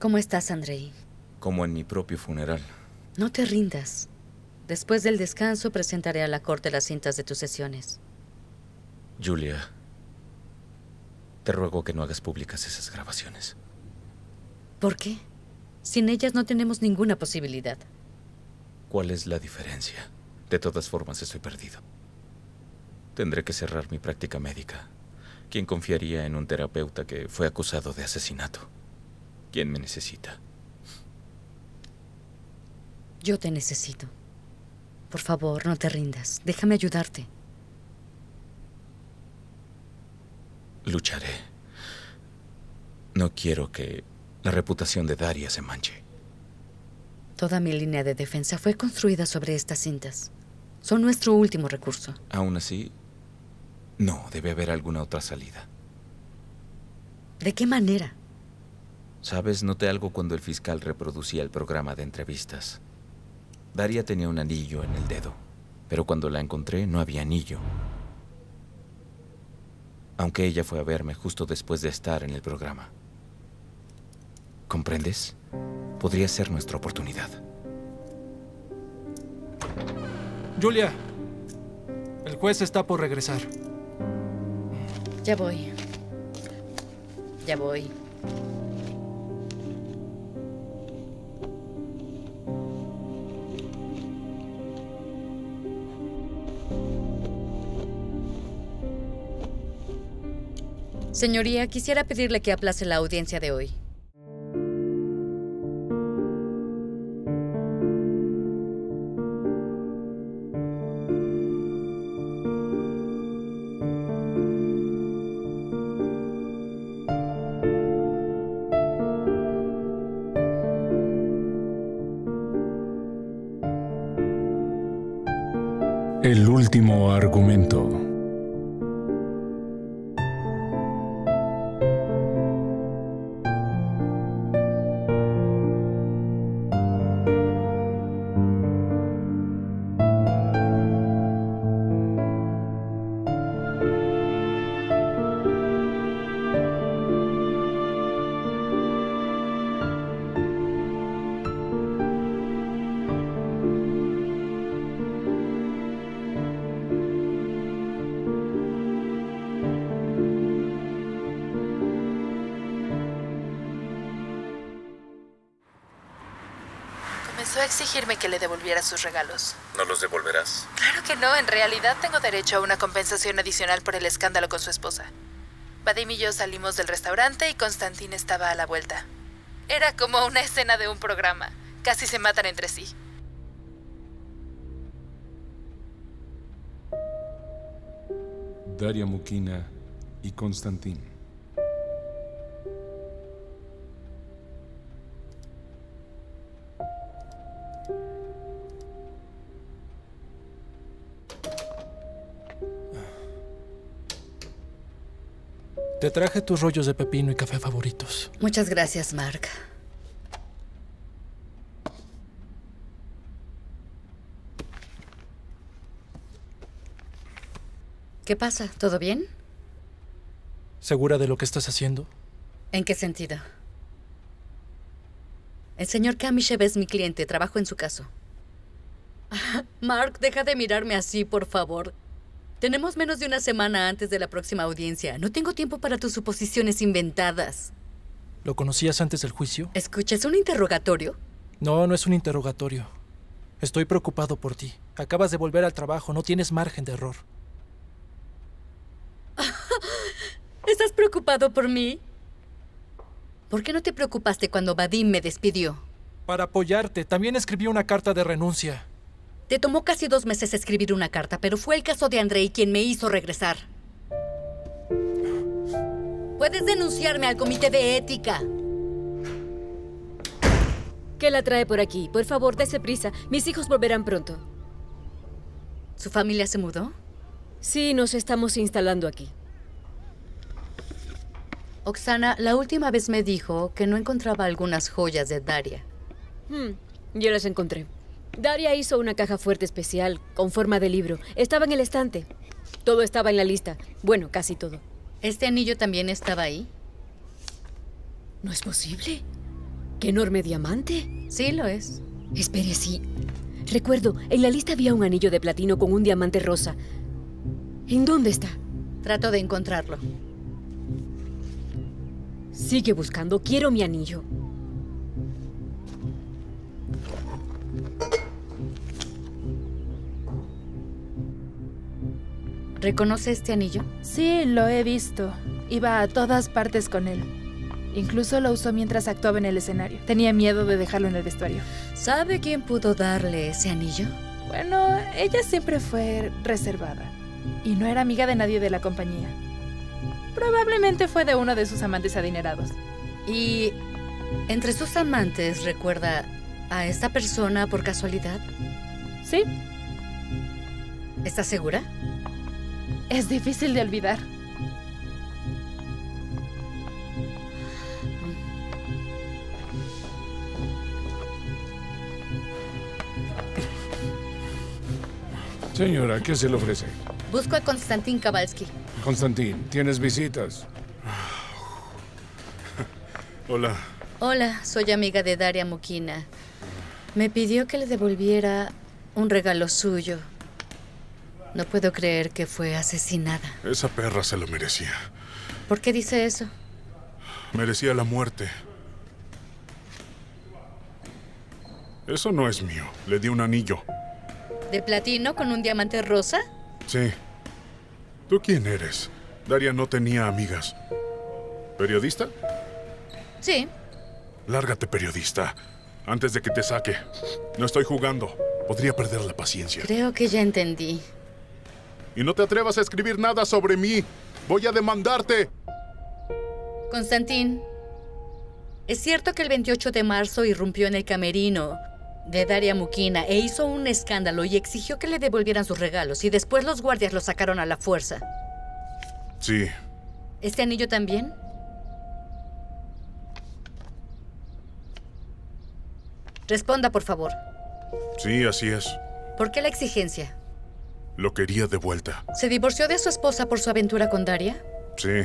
¿Cómo estás, Andrei? Como en mi propio funeral. No te rindas. Después del descanso presentaré a la corte las cintas de tus sesiones. Julia, te ruego que no hagas públicas esas grabaciones. ¿Por qué? Sin ellas no tenemos ninguna posibilidad. ¿Cuál es la diferencia? De todas formas, estoy perdido. Tendré que cerrar mi práctica médica. ¿Quién confiaría en un terapeuta que fue acusado de asesinato? ¿Quién me necesita? Yo te necesito. Por favor, no te rindas. Déjame ayudarte. Lucharé. No quiero que la reputación de Daria se manche. Toda mi línea de defensa fue construida sobre estas cintas. Son nuestro último recurso. Aún así, no, debe haber alguna otra salida. ¿De qué manera? Sabes, noté algo cuando el fiscal reproducía el programa de entrevistas. Daria tenía un anillo en el dedo, pero cuando la encontré no había anillo. Aunque ella fue a verme justo después de estar en el programa. ¿Comprendes? Podría ser nuestra oportunidad. Julia, el juez está por regresar. Ya voy. Ya voy. Señoría, quisiera pedirle que aplace la audiencia de hoy. A exigirme que le devolviera sus regalos. ¿No los devolverás? Claro que no, en realidad tengo derecho a una compensación adicional por el escándalo con su esposa. Vadim y yo salimos del restaurante y Constantín estaba a la vuelta. Era como una escena de un programa. Casi se matan entre sí. Daria Mukina y Constantín. Te traje tus rollos de pepino y café favoritos. Muchas gracias, Mark. ¿Qué pasa? ¿Todo bien? ¿Segura de lo que estás haciendo? ¿En qué sentido? El señor Kamishev es mi cliente. Trabajo en su caso. (laughs) Mark, deja de mirarme así, por favor. Tenemos menos de una semana antes de la próxima audiencia. No tengo tiempo para tus suposiciones inventadas. ¿Lo conocías antes del juicio? Escucha, ¿es un interrogatorio? No, no es un interrogatorio. Estoy preocupado por ti. Acabas de volver al trabajo, no tienes margen de error. (laughs) ¿Estás preocupado por mí? ¿Por qué no te preocupaste cuando Vadim me despidió? Para apoyarte, también escribí una carta de renuncia. Te tomó casi dos meses escribir una carta, pero fue el caso de Andrei quien me hizo regresar. Puedes denunciarme al comité de ética. ¿Qué la trae por aquí? Por favor, dése prisa. Mis hijos volverán pronto. ¿Su familia se mudó? Sí, nos estamos instalando aquí. Oksana, la última vez me dijo que no encontraba algunas joyas de Daria. Hmm, yo las encontré. Daria hizo una caja fuerte especial con forma de libro. Estaba en el estante. Todo estaba en la lista. Bueno, casi todo. ¿Este anillo también estaba ahí? ¿No es posible? ¿Qué enorme diamante? Sí, lo es. Espere, sí. Recuerdo, en la lista había un anillo de platino con un diamante rosa. ¿En dónde está? Trato de encontrarlo. Sigue buscando. Quiero mi anillo. ¿Reconoce este anillo? Sí, lo he visto. Iba a todas partes con él. Incluso lo usó mientras actuaba en el escenario. Tenía miedo de dejarlo en el vestuario. ¿Sabe quién pudo darle ese anillo? Bueno, ella siempre fue reservada. Y no era amiga de nadie de la compañía. Probablemente fue de uno de sus amantes adinerados. ¿Y entre sus amantes recuerda a esta persona por casualidad? Sí. ¿Estás segura? Es difícil de olvidar. Señora, ¿qué se le ofrece? Busco a Konstantin Kavalsky. Constantín, ¿tienes visitas? Hola. Hola, soy amiga de Daria Mukina. Me pidió que le devolviera un regalo suyo. No puedo creer que fue asesinada. Esa perra se lo merecía. ¿Por qué dice eso? Merecía la muerte. Eso no es mío. Le di un anillo. ¿De platino con un diamante rosa? Sí. ¿Tú quién eres? Daria no tenía amigas. ¿Periodista? Sí. Lárgate, periodista. Antes de que te saque. No estoy jugando. Podría perder la paciencia. Creo que ya entendí. Y no te atrevas a escribir nada sobre mí. Voy a demandarte. Constantín, es cierto que el 28 de marzo irrumpió en el camerino de Daria Mukina e hizo un escándalo y exigió que le devolvieran sus regalos y después los guardias lo sacaron a la fuerza. Sí. ¿Este anillo también? Responda, por favor. Sí, así es. ¿Por qué la exigencia? Lo quería de vuelta. ¿Se divorció de su esposa por su aventura con Daria? Sí.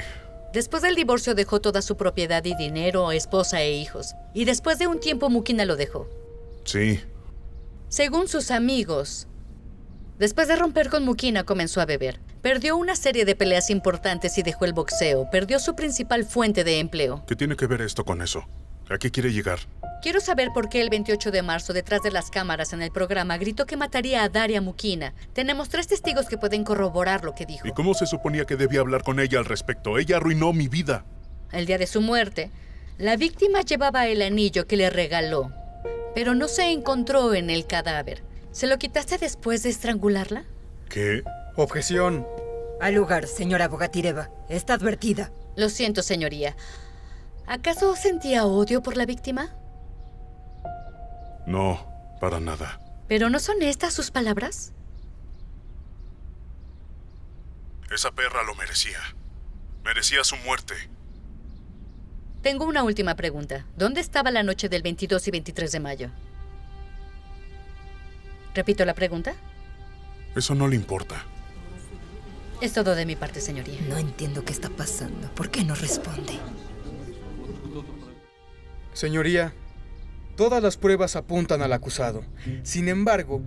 Después del divorcio dejó toda su propiedad y dinero, esposa e hijos. Y después de un tiempo Mukina lo dejó. Sí. Según sus amigos, después de romper con Mukina comenzó a beber. Perdió una serie de peleas importantes y dejó el boxeo. Perdió su principal fuente de empleo. ¿Qué tiene que ver esto con eso? ¿A qué quiere llegar? Quiero saber por qué el 28 de marzo, detrás de las cámaras en el programa, gritó que mataría a Daria Mukina. Tenemos tres testigos que pueden corroborar lo que dijo. ¿Y cómo se suponía que debía hablar con ella al respecto? Ella arruinó mi vida. El día de su muerte, La víctima llevaba el anillo que le regaló, pero no se encontró en el cadáver. ¿Se lo quitaste después de estrangularla? ¿Qué? Objeción. Al lugar, señora Bogatireva. Está advertida. Lo siento, señoría. ¿Acaso sentía odio por la víctima? No, para nada. ¿Pero no son estas sus palabras? Esa perra lo merecía. Merecía su muerte. Tengo una última pregunta. ¿Dónde estaba la noche del 22 y 23 de mayo? ¿Repito la pregunta? Eso no le importa. Es todo de mi parte, señoría. No entiendo qué está pasando. ¿Por qué no responde? Señoría, todas las pruebas apuntan al acusado. Sin embargo,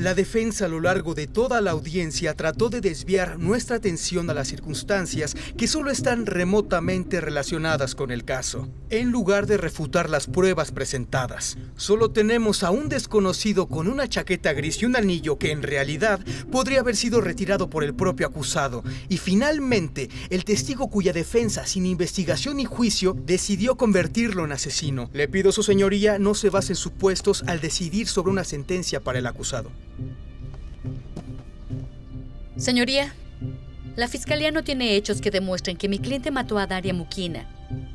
la defensa a lo largo de toda la audiencia trató de desviar nuestra atención a las circunstancias que solo están remotamente relacionadas con el caso, en lugar de refutar las pruebas presentadas. Solo tenemos a un desconocido con una chaqueta gris y un anillo que en realidad podría haber sido retirado por el propio acusado, y finalmente el testigo cuya defensa, sin investigación ni juicio, decidió convertirlo en asesino. Le pido su señoría no se base en supuestos al decidir sobre una sentencia para el acusado. Señoría, la fiscalía no tiene hechos que demuestren que mi cliente mató a Daria Mukina.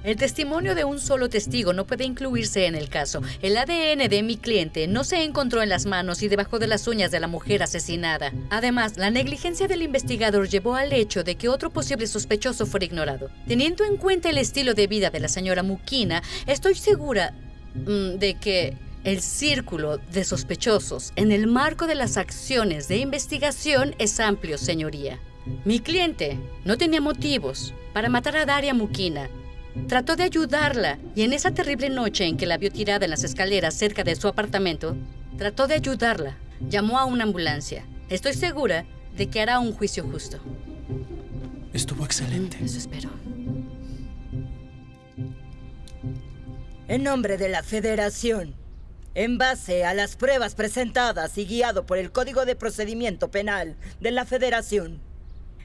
El testimonio de un solo testigo no puede incluirse en el caso. El ADN de mi cliente no se encontró en las manos y debajo de las uñas de la mujer asesinada. Además, la negligencia del investigador llevó al hecho de que otro posible sospechoso fuera ignorado. Teniendo en cuenta el estilo de vida de la señora Mukina, estoy segura mm, de que el círculo de sospechosos en el marco de las acciones de investigación es amplio, señoría. Mi cliente no tenía motivos para matar a Daria Mukina. Trató de ayudarla y en esa terrible noche en que la vio tirada en las escaleras cerca de su apartamento, trató de ayudarla. Llamó a una ambulancia. Estoy segura de que hará un juicio justo. Estuvo excelente. Eso espero. En nombre de la Federación, en base a las pruebas presentadas y guiado por el Código de Procedimiento Penal de la Federación,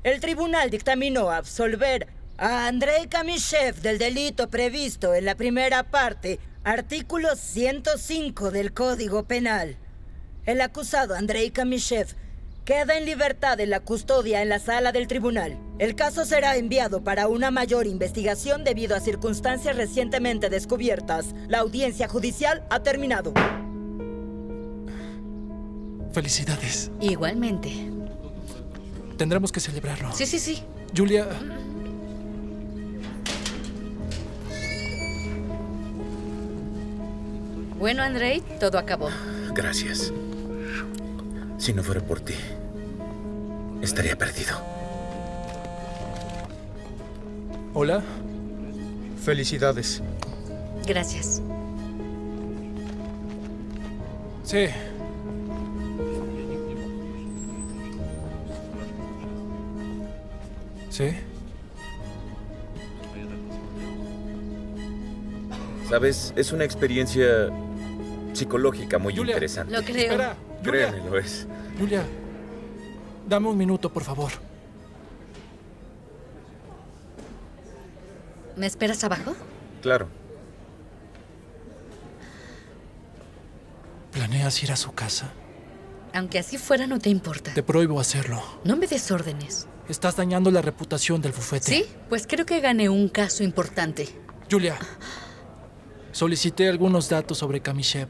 el tribunal dictaminó absolver a Andrei Kamishev del delito previsto en la primera parte, artículo 105 del Código Penal. El acusado Andrei Kamishev queda en libertad en la custodia en la sala del tribunal. El caso será enviado para una mayor investigación debido a circunstancias recientemente descubiertas. La audiencia judicial ha terminado. Felicidades. Igualmente. Tendremos que celebrarlo. Sí, sí, sí. Julia, Bueno, Andrei, todo acabó. Gracias. Si no fuera por ti, estaría perdido. Hola. Felicidades. Gracias. Sí. ¿Sí? Sabes, es una experiencia psicológica muy interesante. Lo creo. Espera, Créeme, lo es. Julia, dame un minuto, por favor. ¿Me esperas abajo? Claro. ¿Planeas ir a su casa? Aunque así fuera, no te importa. Te prohíbo hacerlo. No me des órdenes. Estás dañando la reputación del bufete. ¿Sí? Pues creo que gané un caso importante. Julia, solicité algunos datos sobre Kamishev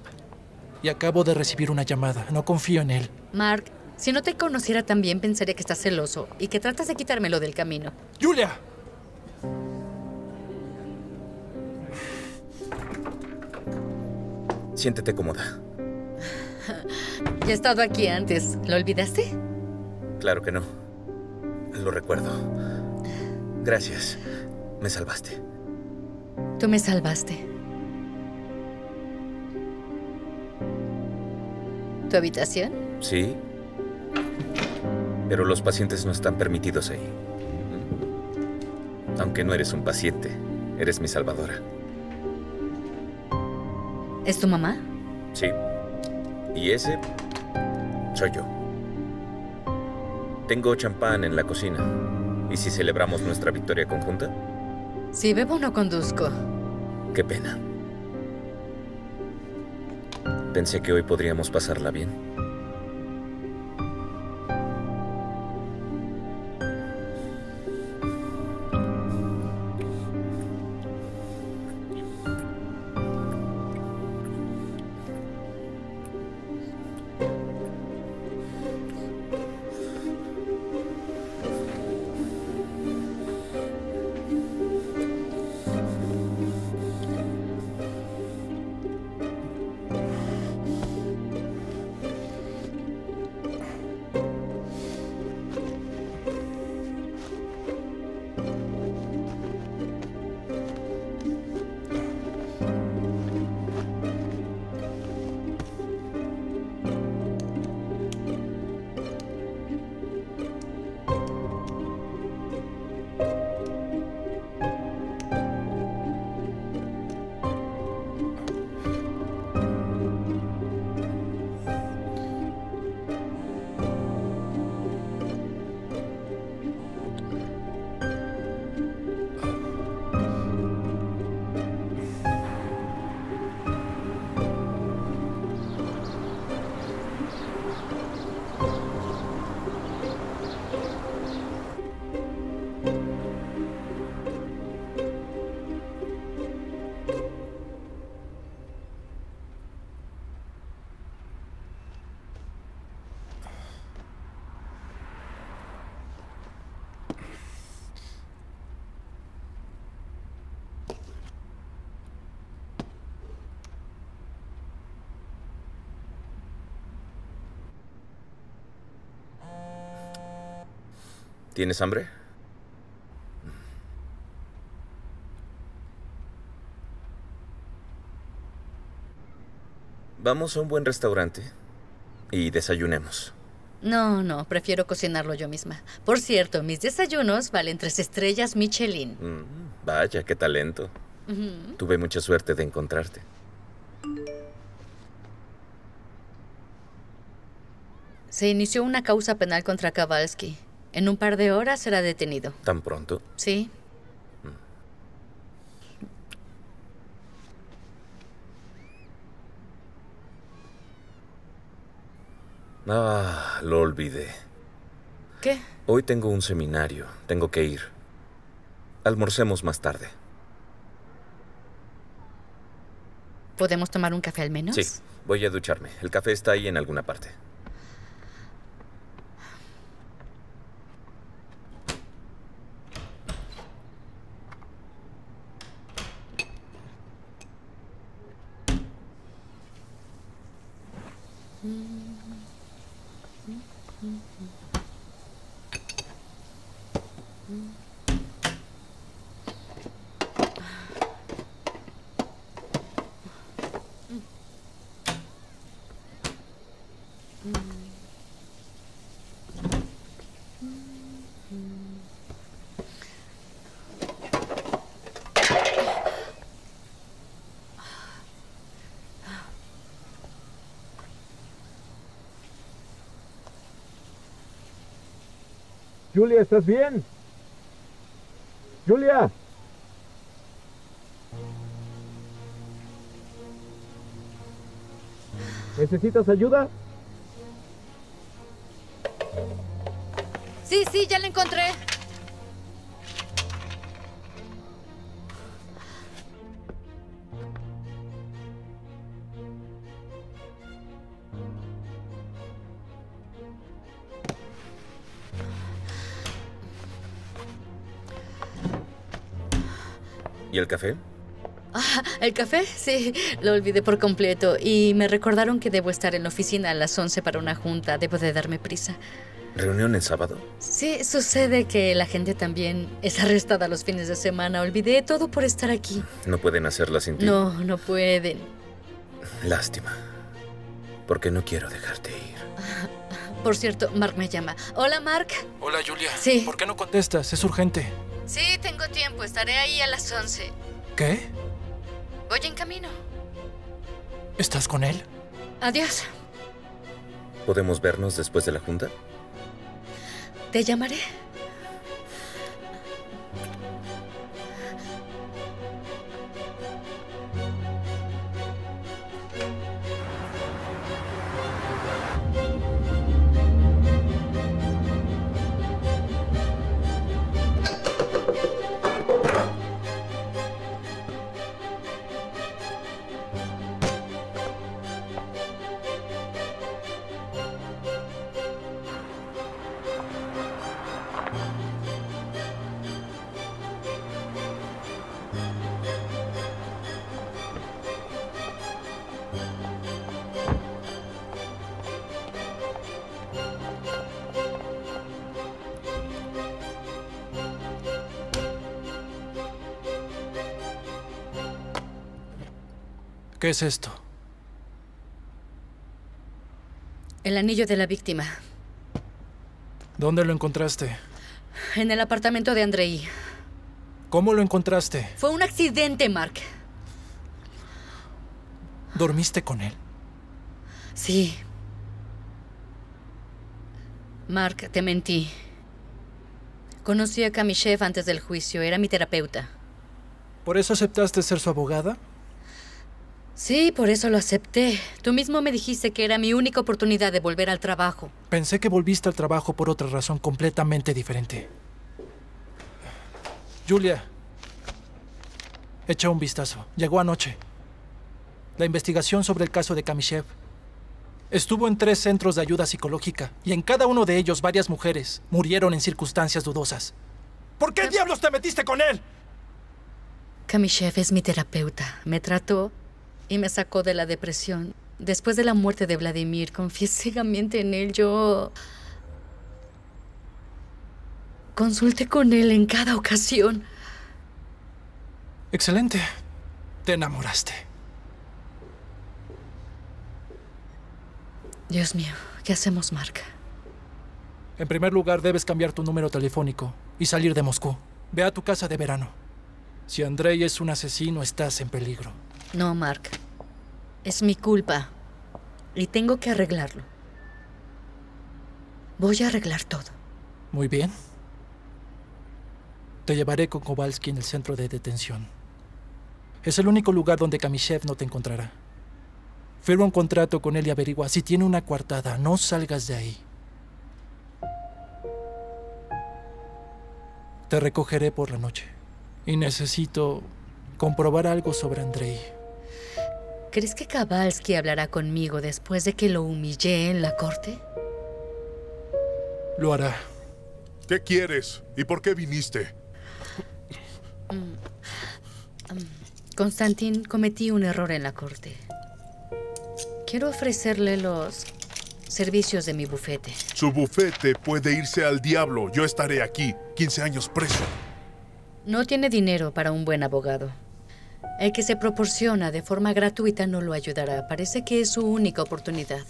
y acabo de recibir una llamada. No confío en él. Mark, si no te conociera tan bien, pensaría que estás celoso y que tratas de quitármelo del camino. ¡Julia! Siéntete cómoda. Ya he estado aquí antes. ¿Lo olvidaste? Claro que no. Lo recuerdo. Gracias. Me salvaste. Tú me salvaste. ¿Tu habitación? Sí. Pero los pacientes no están permitidos ahí. Aunque no eres un paciente, eres mi salvadora. ¿Es tu mamá? Sí. Y ese soy yo. Tengo champán en la cocina. ¿Y si celebramos nuestra victoria conjunta? Si bebo, no conduzco. Qué pena. Pensé que hoy podríamos pasarla bien. ¿Tienes hambre? Vamos a un buen restaurante y desayunemos. No, no, prefiero cocinarlo yo misma. Por cierto, mis desayunos valen tres estrellas Michelin. Mm, vaya, qué talento. Tuve mucha suerte de encontrarte. Se inició una causa penal contra Kowalski. En un par de horas será detenido. ¿Tan pronto? Sí. Ah, lo olvidé. ¿Qué? Hoy tengo un seminario. Tengo que ir. Almorcemos más tarde. ¿Podemos tomar un café al menos? Sí, voy a ducharme. El café está ahí en alguna parte. Julia, ¿estás bien? Julia. ¿Necesitas ayuda? Sí, sí, ya la encontré. Café? Ah, ¿El café? Sí, lo olvidé por completo. Y me recordaron que debo estar en la oficina a las 11 para una junta. Debo de darme prisa. ¿Reunión el sábado? Sí, sucede que la gente también es arrestada los fines de semana. Olvidé todo por estar aquí. No pueden hacerla sin ti. No, no pueden. Lástima. Porque no quiero dejarte ir. Por cierto, Mark me llama. Hola, Mark. Hola, Julia. Sí. ¿Por qué no contestas? Es urgente. Sí, tengo tiempo. Estaré ahí a las 11. ¿Qué? Voy en camino. ¿Estás con él? Adiós. ¿Podemos vernos después de la junta? Te llamaré. ¿Qué es esto? El anillo de la víctima. ¿Dónde lo encontraste? En el apartamento de Andrei. ¿Cómo lo encontraste? Fue un accidente, Mark. ¿Dormiste con él? Sí. Mark, te mentí. Conocí a Kamishev antes del juicio. Era mi terapeuta. ¿Por eso aceptaste ser su abogada? Sí, por eso lo acepté. Tú mismo me dijiste que era mi única oportunidad de volver al trabajo. Pensé que volviste al trabajo por otra razón completamente diferente. Julia, echa un vistazo. Llegó anoche. La investigación sobre el caso de Kamishev. Estuvo en tres centros de ayuda psicológica y en cada uno de ellos varias mujeres murieron en circunstancias dudosas. ¿Por qué diablos te metiste con él? Kamishev es mi terapeuta. Me trató y me sacó de la depresión. Después de la muerte de Vladimir, (laughs) confié ciegamente en él. Yo... Consulté con él en cada ocasión. Excelente. Te enamoraste. Dios mío, ¿qué hacemos, Mark? En primer lugar, debes cambiar tu número telefónico y salir de Moscú. Ve a tu casa de verano. Si Andrei es un asesino, estás en peligro. No, Mark. Es mi culpa. Y tengo que arreglarlo. Voy a arreglar todo. Muy bien. Te llevaré con Kowalski en el centro de detención. Es el único lugar donde Kamishev no te encontrará. Firma un contrato con él y averigua si tiene una coartada. No salgas de ahí. Te recogeré por la noche. Y necesito comprobar algo sobre Andrei. ¿Crees que Kabalski hablará conmigo después de que lo humillé en la corte? Lo hará. ¿Qué quieres? ¿Y por qué viniste? Constantin, cometí un error en la corte. Quiero ofrecerle los servicios de mi bufete. Su bufete puede irse al diablo. Yo estaré aquí, 15 años preso. No tiene dinero para un buen abogado. El que se proporciona de forma gratuita no lo ayudará. Parece que es su única oportunidad.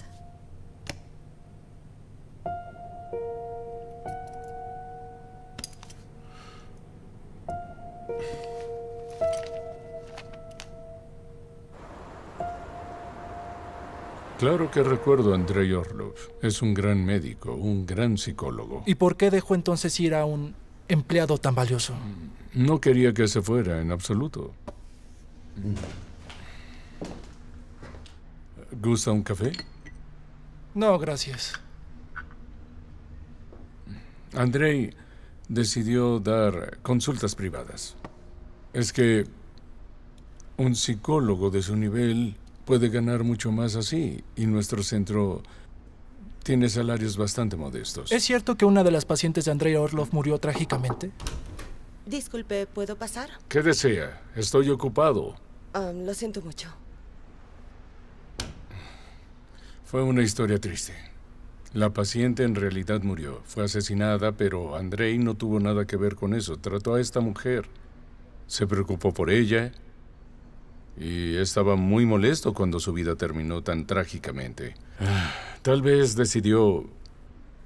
Claro que recuerdo a Andrei Orlov. Es un gran médico, un gran psicólogo. ¿Y por qué dejó entonces ir a un empleado tan valioso? No quería que se fuera en absoluto. ¿Gusta un café? No, gracias. Andrei decidió dar consultas privadas. Es que un psicólogo de su nivel puede ganar mucho más así y nuestro centro tiene salarios bastante modestos. ¿Es cierto que una de las pacientes de Andrei Orlov murió trágicamente? Disculpe, ¿puedo pasar? ¿Qué desea? Estoy ocupado. Ah, lo siento mucho. Fue una historia triste. La paciente en realidad murió. Fue asesinada, pero Andrei no tuvo nada que ver con eso. Trató a esta mujer. Se preocupó por ella. Y estaba muy molesto cuando su vida terminó tan trágicamente. Ah, Tal vez decidió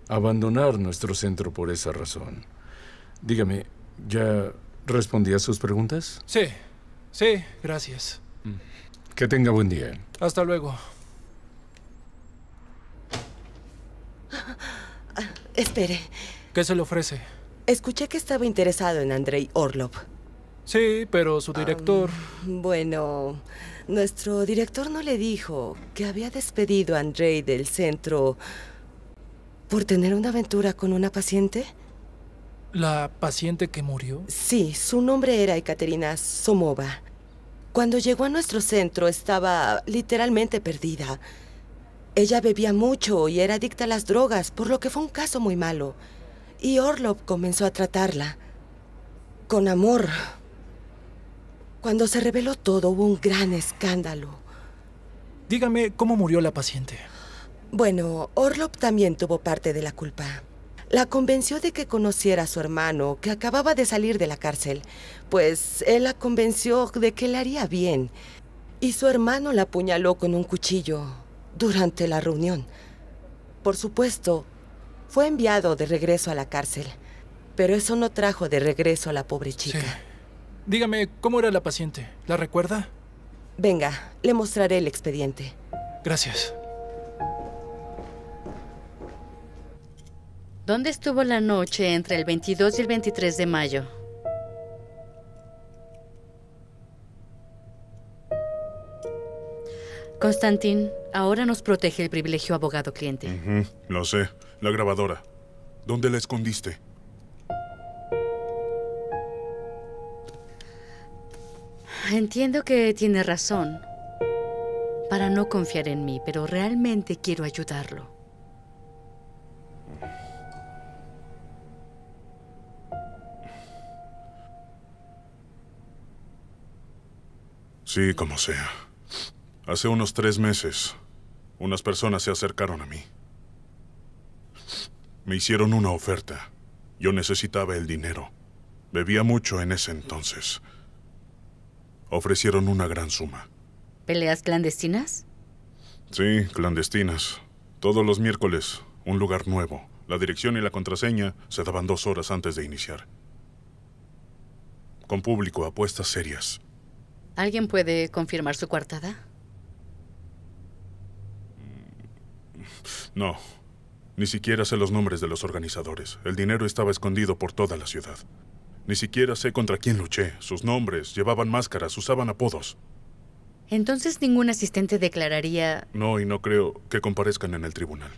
abandonar nuestro centro por esa razón. Dígame, ¿ya respondí a sus preguntas? Sí, sí, gracias. Que tenga buen día. Hasta luego. (gasps) Espere. ¿Qué se le ofrece? Escuché que estaba interesado en Andrei Orlov. Sí, pero su director... Bueno, nuestro director no le dijo que había despedido a Andrei del centro por tener una aventura con una paciente. ¿La paciente que murió? Sí, su nombre era Ekaterina Somova. Cuando llegó a nuestro centro estaba literalmente perdida. Ella bebía mucho y era adicta a las drogas, por lo que fue un caso muy malo. Y Orlov comenzó a tratarla. Con amor. Cuando se reveló todo hubo un gran escándalo. Dígame, ¿cómo murió la paciente? Bueno, Orlov también tuvo parte de la culpa. La convenció de que conociera a su hermano, que acababa de salir de la cárcel, pues él la convenció de que le haría bien. Y su hermano la apuñaló con un cuchillo durante la reunión. Por supuesto, fue enviado de regreso a la cárcel, pero eso no trajo de regreso a la pobre chica. Dígame, ¿cómo era la paciente? ¿La recuerda? Venga, le mostraré el expediente. Gracias. ¿Dónde estuvo la noche entre el 22 y el 23 de mayo? Constantín, ahora nos protege el privilegio abogado-cliente. Lo sé. La grabadora. ¿Dónde la escondiste? Entiendo que tiene razón para no confiar en mí, pero realmente quiero ayudarlo. Sí, como sea. Hace unos tres meses, unas personas se acercaron a mí. Me hicieron una oferta. Yo necesitaba el dinero. Bebía mucho en ese entonces. Ofrecieron una gran suma. ¿Peleas clandestinas? Sí, clandestinas. Todos los miércoles, un lugar nuevo. La dirección y la contraseña se daban dos horas antes de iniciar. Con público, apuestas serias. ¿Alguien puede confirmar su coartada? No, ni siquiera sé los nombres de los organizadores. El dinero estaba escondido por toda la ciudad. Ni siquiera sé contra quién luché. Sus nombres, llevaban máscaras, usaban apodos. Entonces ningún asistente declararía... No, y no creo que comparezcan en el tribunal.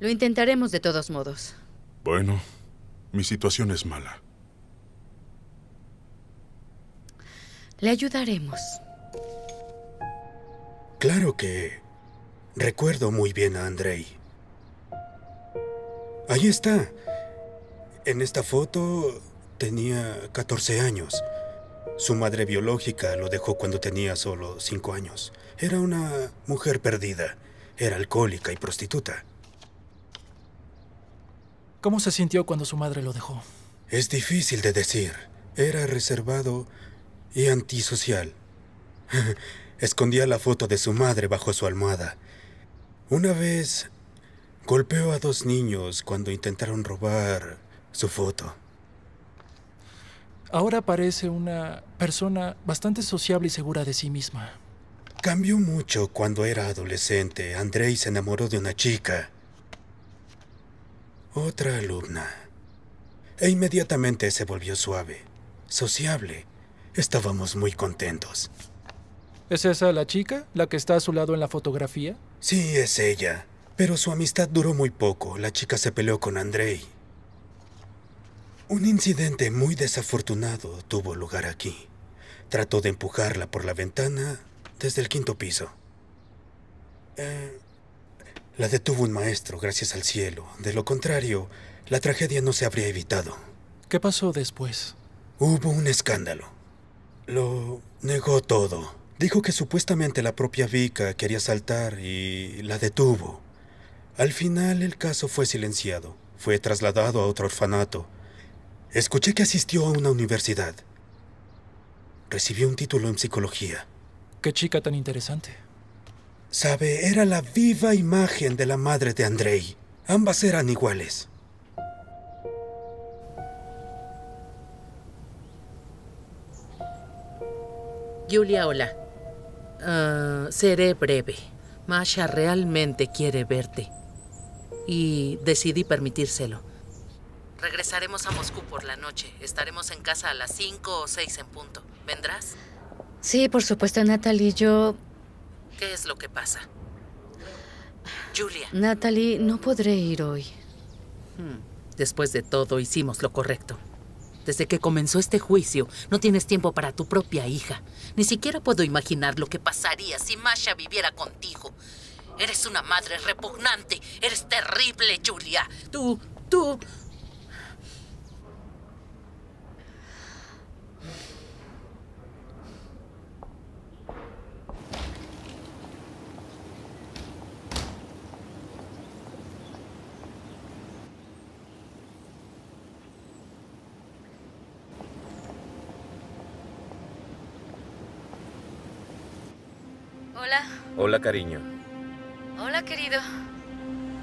Lo intentaremos de todos modos. Bueno, mi situación es mala. Le ayudaremos. Claro que recuerdo muy bien a Andrei. Ahí está. En esta foto tenía 14 años. Su madre biológica lo dejó cuando tenía solo 5 años. Era una mujer perdida. Era alcohólica y prostituta. ¿Cómo se sintió cuando su madre lo dejó? Es difícil de decir. Era reservado y antisocial. (laughs) Escondía la foto de su madre bajo su almohada. Una vez golpeó a dos niños cuando intentaron robar su foto. Ahora parece una persona bastante sociable y segura de sí misma. Cambió mucho cuando era adolescente. Andrei se enamoró de una chica. Otra alumna. E inmediatamente se volvió suave, sociable. Estábamos muy contentos. ¿Es esa la chica? ¿La que está a su lado en la fotografía? Sí, es ella. Pero su amistad duró muy poco. La chica se peleó con Andrei. Un incidente muy desafortunado tuvo lugar aquí. Trató de empujarla por la ventana desde el quinto piso. Eh, la detuvo un maestro, gracias al cielo. De lo contrario, la tragedia no se habría evitado. ¿Qué pasó después? Hubo un escándalo. Lo negó todo. Dijo que supuestamente la propia Vika quería saltar y la detuvo. Al final el caso fue silenciado. Fue trasladado a otro orfanato. Escuché que asistió a una universidad. Recibió un título en psicología. Qué chica tan interesante. Sabe, era la viva imagen de la madre de Andrei. Ambas eran iguales. Julia, hola. Ah, seré breve. Masha realmente quiere verte. Y decidí permitírselo. Regresaremos a Moscú por la noche. Estaremos en casa a las 5 o 6 en punto. ¿Vendrás? Sí, por supuesto, Natalie. Yo... ¿Qué es lo que pasa? Julia. Natalie, no podré ir hoy. Hmm. Después de todo, hicimos lo correcto. Desde que comenzó este juicio, no tienes tiempo para tu propia hija. Ni siquiera puedo imaginar lo que pasaría si Masha viviera contigo. Eres una madre repugnante. Eres terrible, Julia. Tú, tú... Hola. Hola, cariño. Hola, querido.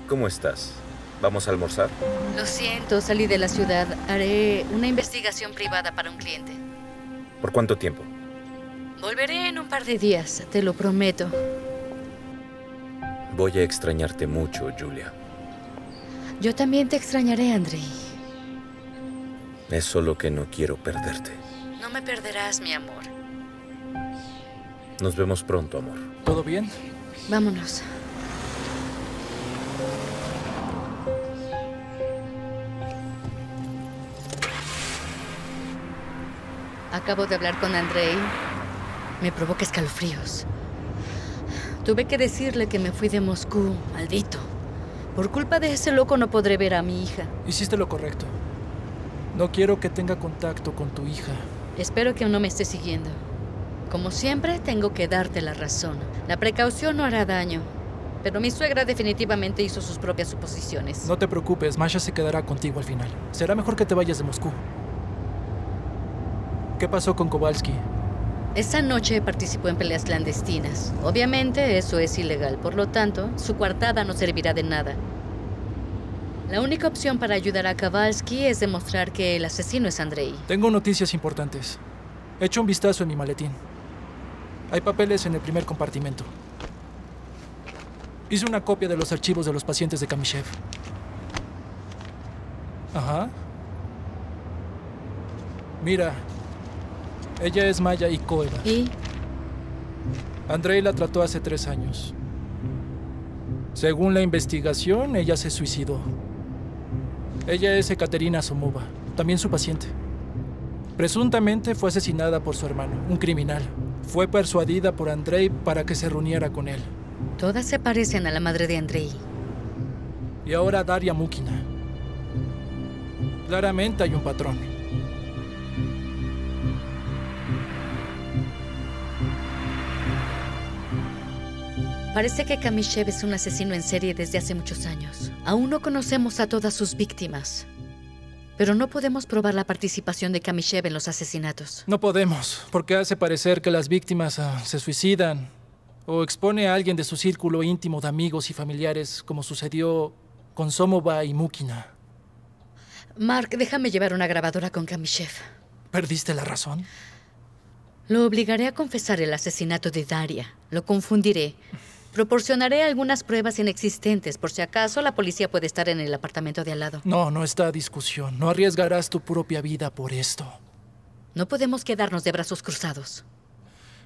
¿Cómo estás? ¿Vamos a almorzar? Lo siento, salí de la ciudad. Haré una investigación privada para un cliente. ¿Por cuánto tiempo? Volveré en un par de días, te lo prometo. Voy a extrañarte mucho, Julia. Yo también te extrañaré, Andrei. Es solo que no quiero perderte. No me perderás, mi amor. Nos vemos pronto, amor. ¿Todo bien? Vámonos. Acabo de hablar con Andrei. Me provoca escalofríos. Tuve que decirle que me fui de Moscú, maldito. Por culpa de ese loco no podré ver a mi hija. Hiciste lo correcto. No quiero que tenga contacto con tu hija. Espero que no me esté siguiendo. Como siempre, tengo que darte la razón. La precaución no hará daño. Pero mi suegra definitivamente hizo sus propias suposiciones. No te preocupes, Masha se quedará contigo al final. Será mejor que te vayas de Moscú. ¿Qué pasó con Kowalski? Esa noche participó en peleas clandestinas. Obviamente eso es ilegal, por lo tanto, su coartada no servirá de nada. La única opción para ayudar a Kowalski es demostrar que el asesino es Andrei. Tengo noticias importantes. He hecho un vistazo en mi maletín. Hay papeles en el primer compartimento. Hice una copia de los archivos de los pacientes de Kamishev. Ajá. Mira, ella es Maya Ikoeva. ¿Y? Andrei la trató hace tres años. Según la investigación, ella se suicidó. Ella es Ekaterina Somova, también su paciente. Presuntamente fue asesinada por su hermano, un criminal. Fue persuadida por Andrei para que se reuniera con él. Todas se parecen a la madre de Andrei. Y ahora Daria Mukina. Claramente hay un patrón. Parece que Kamishev es un asesino en serie desde hace muchos años. Aún no conocemos a todas sus víctimas. Pero no podemos probar la participación de Kamishev en los asesinatos. No podemos, porque hace parecer que las víctimas ah, se suicidan o expone a alguien de su círculo íntimo de amigos y familiares, como sucedió con Somova y Mukina. Mark, déjame llevar una grabadora con Kamishev. ¿Perdiste la razón? Lo obligaré a confesar el asesinato de Daria. Lo confundiré. Proporcionaré algunas pruebas inexistentes por si acaso la policía puede estar en el apartamento de al lado. No, no está a discusión. No arriesgarás tu propia vida por esto. No podemos quedarnos de brazos cruzados.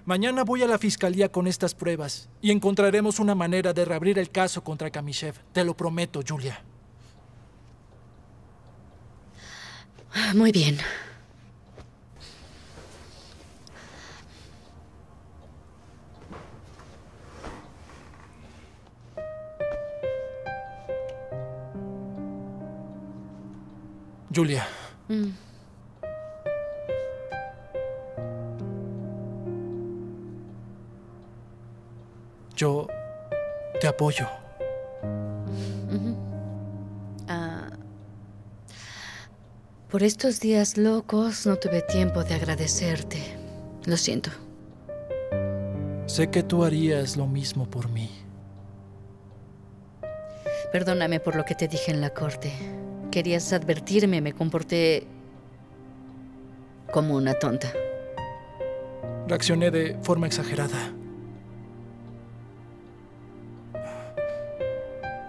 Mañana voy a la fiscalía con estas pruebas y encontraremos una manera de reabrir el caso contra Kamishev. Te lo prometo, Julia. Muy bien. Julia. Mm. Yo te apoyo. Ah, por estos días locos no tuve tiempo de agradecerte. Lo siento. Sé que tú harías lo mismo por mí. Perdóname por lo que te dije en la corte. Querías advertirme, me comporté como una tonta. Reaccioné de forma exagerada.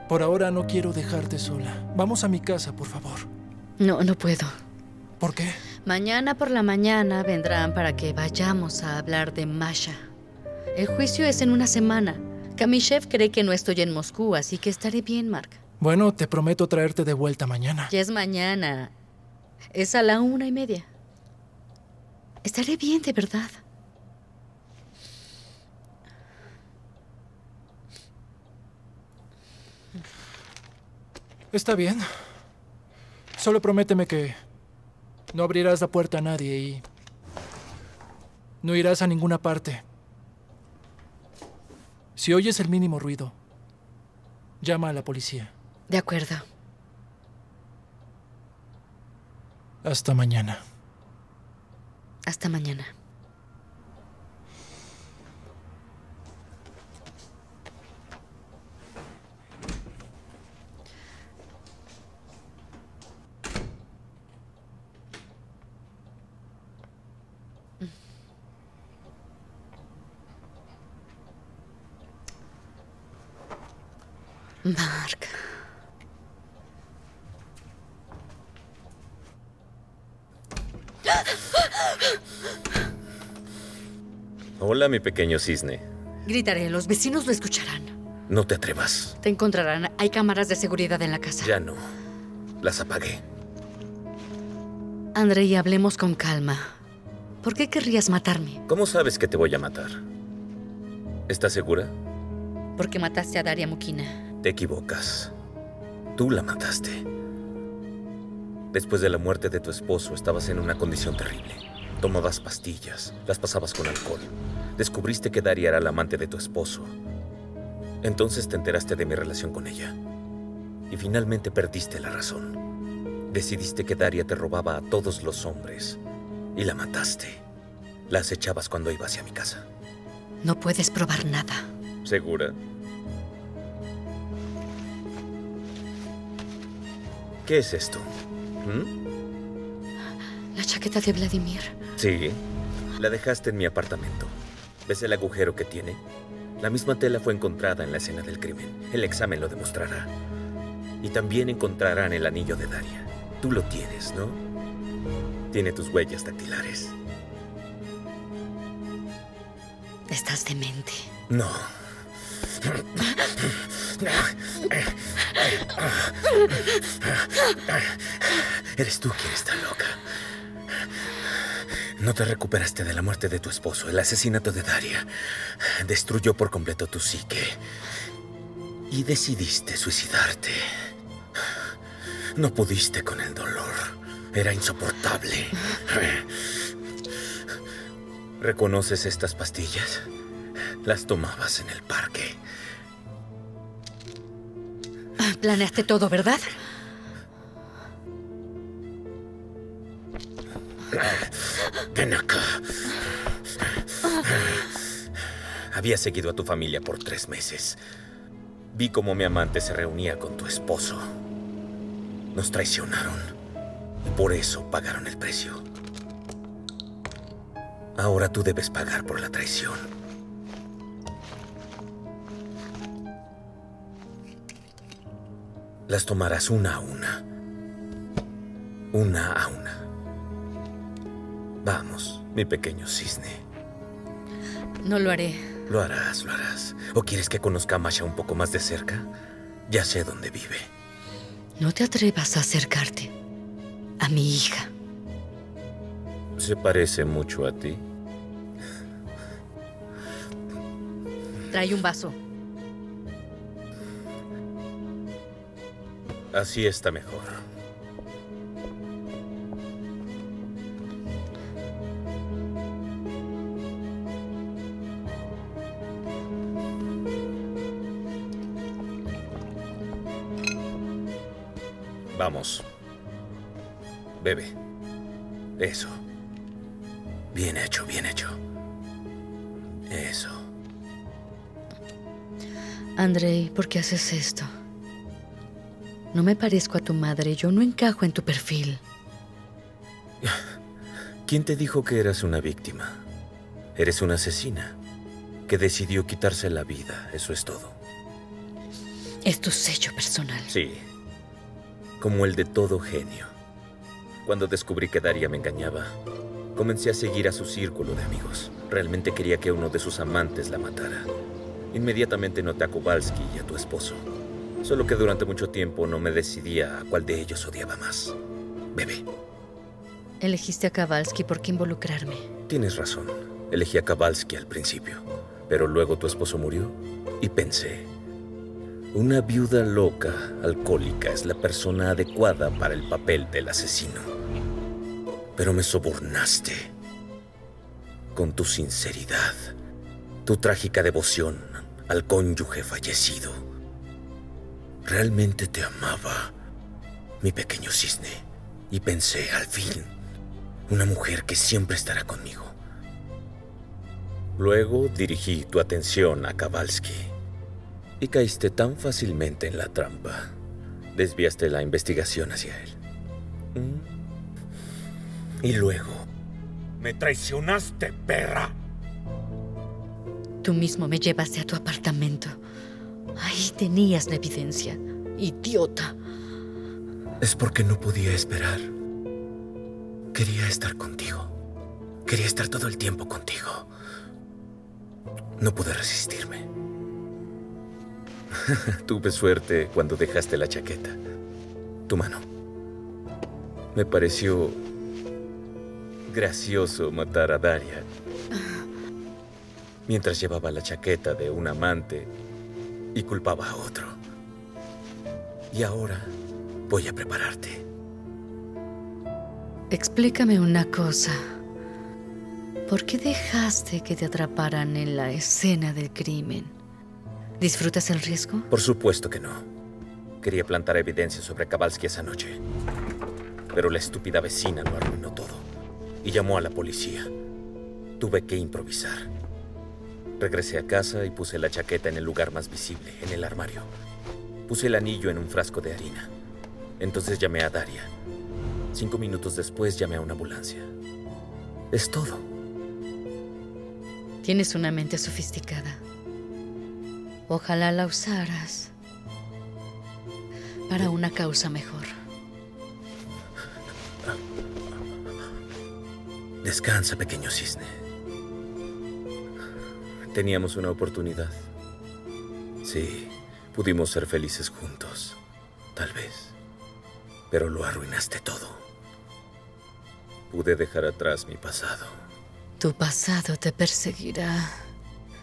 Por ahora no quiero dejarte sola. Vamos a mi casa, por favor. No, no puedo. ¿Por qué? Mañana por la mañana vendrán para que vayamos a hablar de Masha. El juicio es en una semana. Kamishev cree que no estoy en Moscú, así que estaré bien, Mark. Bueno, te prometo traerte de vuelta mañana. Ya es mañana. Es a la una y media. Estaré bien, de verdad. Está bien. Solo prométeme que no abrirás la puerta a nadie y no irás a ninguna parte. Si oyes el mínimo ruido, llama a la policía. De acuerdo. Hasta mañana. Hasta mañana. Mark. Hola, mi pequeño cisne. Gritaré, los vecinos lo escucharán. No te atrevas. Te encontrarán. Hay cámaras de seguridad en la casa. Ya no. Las apagué. Andrei, hablemos con calma. ¿Por qué querrías matarme? ¿Cómo sabes que te voy a matar? ¿Estás segura? Porque mataste a Daria Mukina. Te equivocas. Tú la mataste. Después de la muerte de tu esposo, estabas en una condición terrible. Tomabas pastillas, las pasabas con alcohol. Descubriste que Daria era la amante de tu esposo. Entonces te enteraste de mi relación con ella. Y finalmente perdiste la razón. Decidiste que Daria te robaba a todos los hombres. Y la mataste. La acechabas cuando iba hacia mi casa. No puedes probar nada. ¿Segura? ¿Qué es esto? ¿Mm? La chaqueta de Vladimir. Sí. La dejaste en mi apartamento. ¿Ves el agujero que tiene? La misma tela fue encontrada en la escena del crimen. El examen lo demostrará. Y también encontrarán el anillo de Daria. Tú lo tienes, ¿no? Tiene tus huellas dactilares. Estás demente. No. Eres tú quien está loca. No te recuperaste de la muerte de tu esposo. El asesinato de Daria destruyó por completo tu psique. Y decidiste suicidarte. No pudiste con el dolor. Era insoportable. ¿Reconoces estas pastillas? Las tomabas en el parque. Planeaste todo, ¿verdad? Ven acá. Había seguido a tu familia por tres meses. Vi cómo mi amante se reunía con tu esposo. Nos traicionaron. Por eso pagaron el precio. Ahora tú debes pagar por la traición. Las tomarás una a una. Una a una. Vamos, mi pequeño cisne. No lo haré. Lo harás, lo harás. ¿O quieres que conozca a Masha un poco más de cerca? Ya sé dónde vive. No te atrevas a acercarte a mi hija. ¿Se parece mucho a ti? Trae un vaso. Así está mejor. Vamos. Bebe. Eso. Bien hecho, bien hecho. Eso. Andrei, ¿por qué haces esto? No me parezco a tu madre, yo no encajo en tu perfil. (laughs) ¿Quién te dijo que eras una víctima? Eres una asesina que decidió quitarse la vida, eso es todo. Es tu sello personal. Sí, como el de todo genio. Cuando descubrí que Daria me engañaba, comencé a seguir a su círculo de amigos. Realmente quería que uno de sus amantes la matara. Inmediatamente noté a Kowalski y a tu esposo. Solo que durante mucho tiempo no me decidía a cuál de ellos odiaba más. Bebé, Elegiste a Kowalski por qué involucrarme. tienes razón. Elegí a Kowalski al principio, pero luego tu esposo murió y pensé, una viuda loca, alcohólica, es la persona adecuada para el papel del asesino. Pero me sobornaste con tu sinceridad, tu trágica devoción al cónyuge fallecido. Realmente te amaba, mi pequeño cisne, y pensé, al fin, una mujer que siempre estará conmigo. Luego dirigí tu atención a Kowalski y caíste tan fácilmente en la trampa. Desviaste la investigación hacia él. ¿Mm? Y luego... Me traicionaste, perra. Tú mismo me llevaste a tu apartamento. Ahí tenías la evidencia. Idiota. Es porque no podía esperar. Quería estar contigo. Quería estar todo el tiempo contigo. No pude resistirme. (laughs) Tuve suerte cuando dejaste la chaqueta. Tu mano. Me pareció gracioso matar a Daria mientras llevaba la chaqueta de un amante y culpaba a otro. Y ahora voy a prepararte. Explícame una cosa. ¿Por qué dejaste que te atraparan en la escena del crimen? ¿Disfrutas el riesgo? Por supuesto que no. Quería plantar evidencia sobre Kowalski esa noche. Pero la estúpida vecina lo arruinó todo. Y llamó a la policía. Tuve que improvisar. Regresé a casa y puse la chaqueta en el lugar más visible, en el armario. Puse el anillo en un frasco de harina. Entonces llamé a Daria. Cinco minutos después llamé a una ambulancia. Es todo. Tienes una mente sofisticada. Ojalá la usaras para una causa mejor. Descansa, pequeño cisne. Teníamos una oportunidad. Sí, pudimos ser felices juntos. Tal vez. Pero lo arruinaste todo. Pude dejar atrás mi pasado. Tu pasado te perseguirá.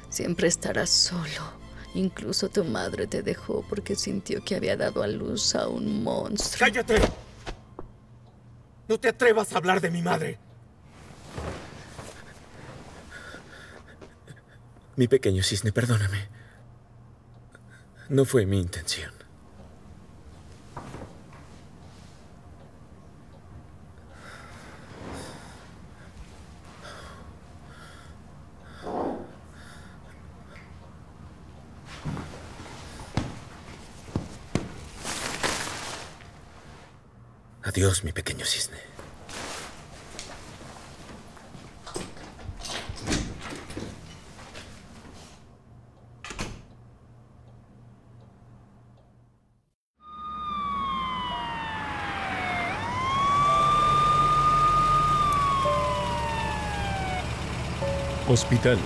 Siempre estarás solo. Incluso tu madre te dejó porque sintió que había dado a luz a un monstruo. ¡Cállate! No te atrevas a hablar de mi madre. Mi pequeño cisne, perdóname. No fue mi intención. Adiós, mi pequeño cisne. Hospital.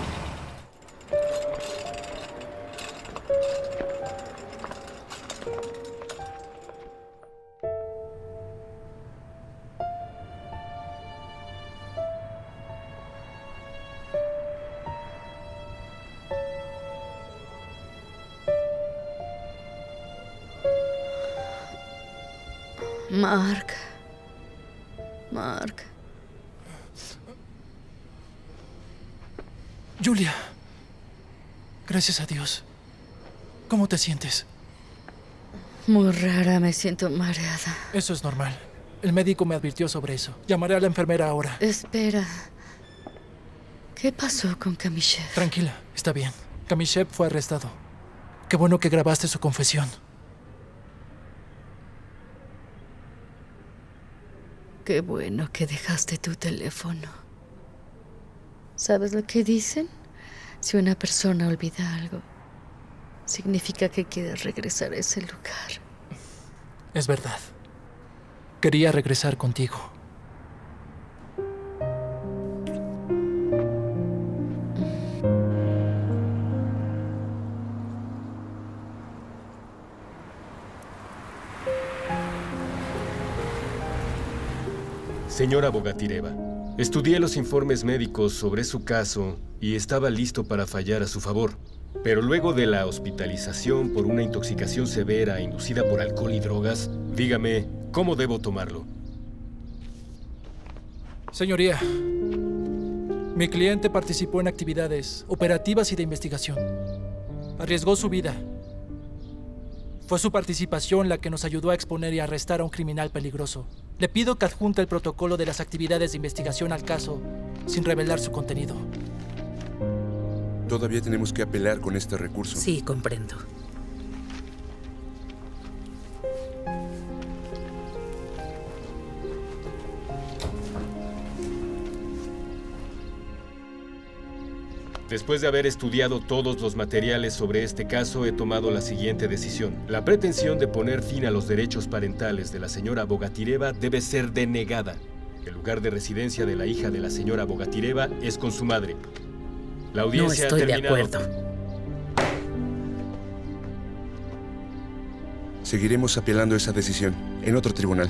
Gracias a Dios. ¿Cómo te sientes? Muy rara, me siento mareada. Eso es normal. El médico me advirtió sobre eso. Llamaré a la enfermera ahora. Espera. ¿Qué pasó con Kamishev? Tranquila, está bien. Kamishev fue arrestado. Qué bueno que grabaste su confesión. Qué bueno que dejaste tu teléfono. ¿Sabes lo que dicen? Si una persona olvida algo, significa que quiere regresar a ese lugar. Es verdad. Quería regresar contigo. Señora Bogatireva, estudié los informes médicos sobre su caso y estaba listo para fallar a su favor. Pero luego de la hospitalización por una intoxicación severa inducida por alcohol y drogas, dígame, ¿cómo debo tomarlo? Señoría, mi cliente participó en actividades operativas y de investigación. Arriesgó su vida. Fue su participación la que nos ayudó a exponer y arrestar a un criminal peligroso. Le pido que adjunte el protocolo de las actividades de investigación al caso sin revelar su contenido. Todavía tenemos que apelar con este recurso. Sí, comprendo. Después de haber estudiado todos los materiales sobre este caso, he tomado la siguiente decisión. La pretensión de poner fin a los derechos parentales de la señora Bogatireva debe ser denegada. El lugar de residencia de la hija de la señora Bogatireva es con su madre. La audiencia estoy ha de terminado. acuerdo. Seguiremos apelando esa decisión en otro tribunal.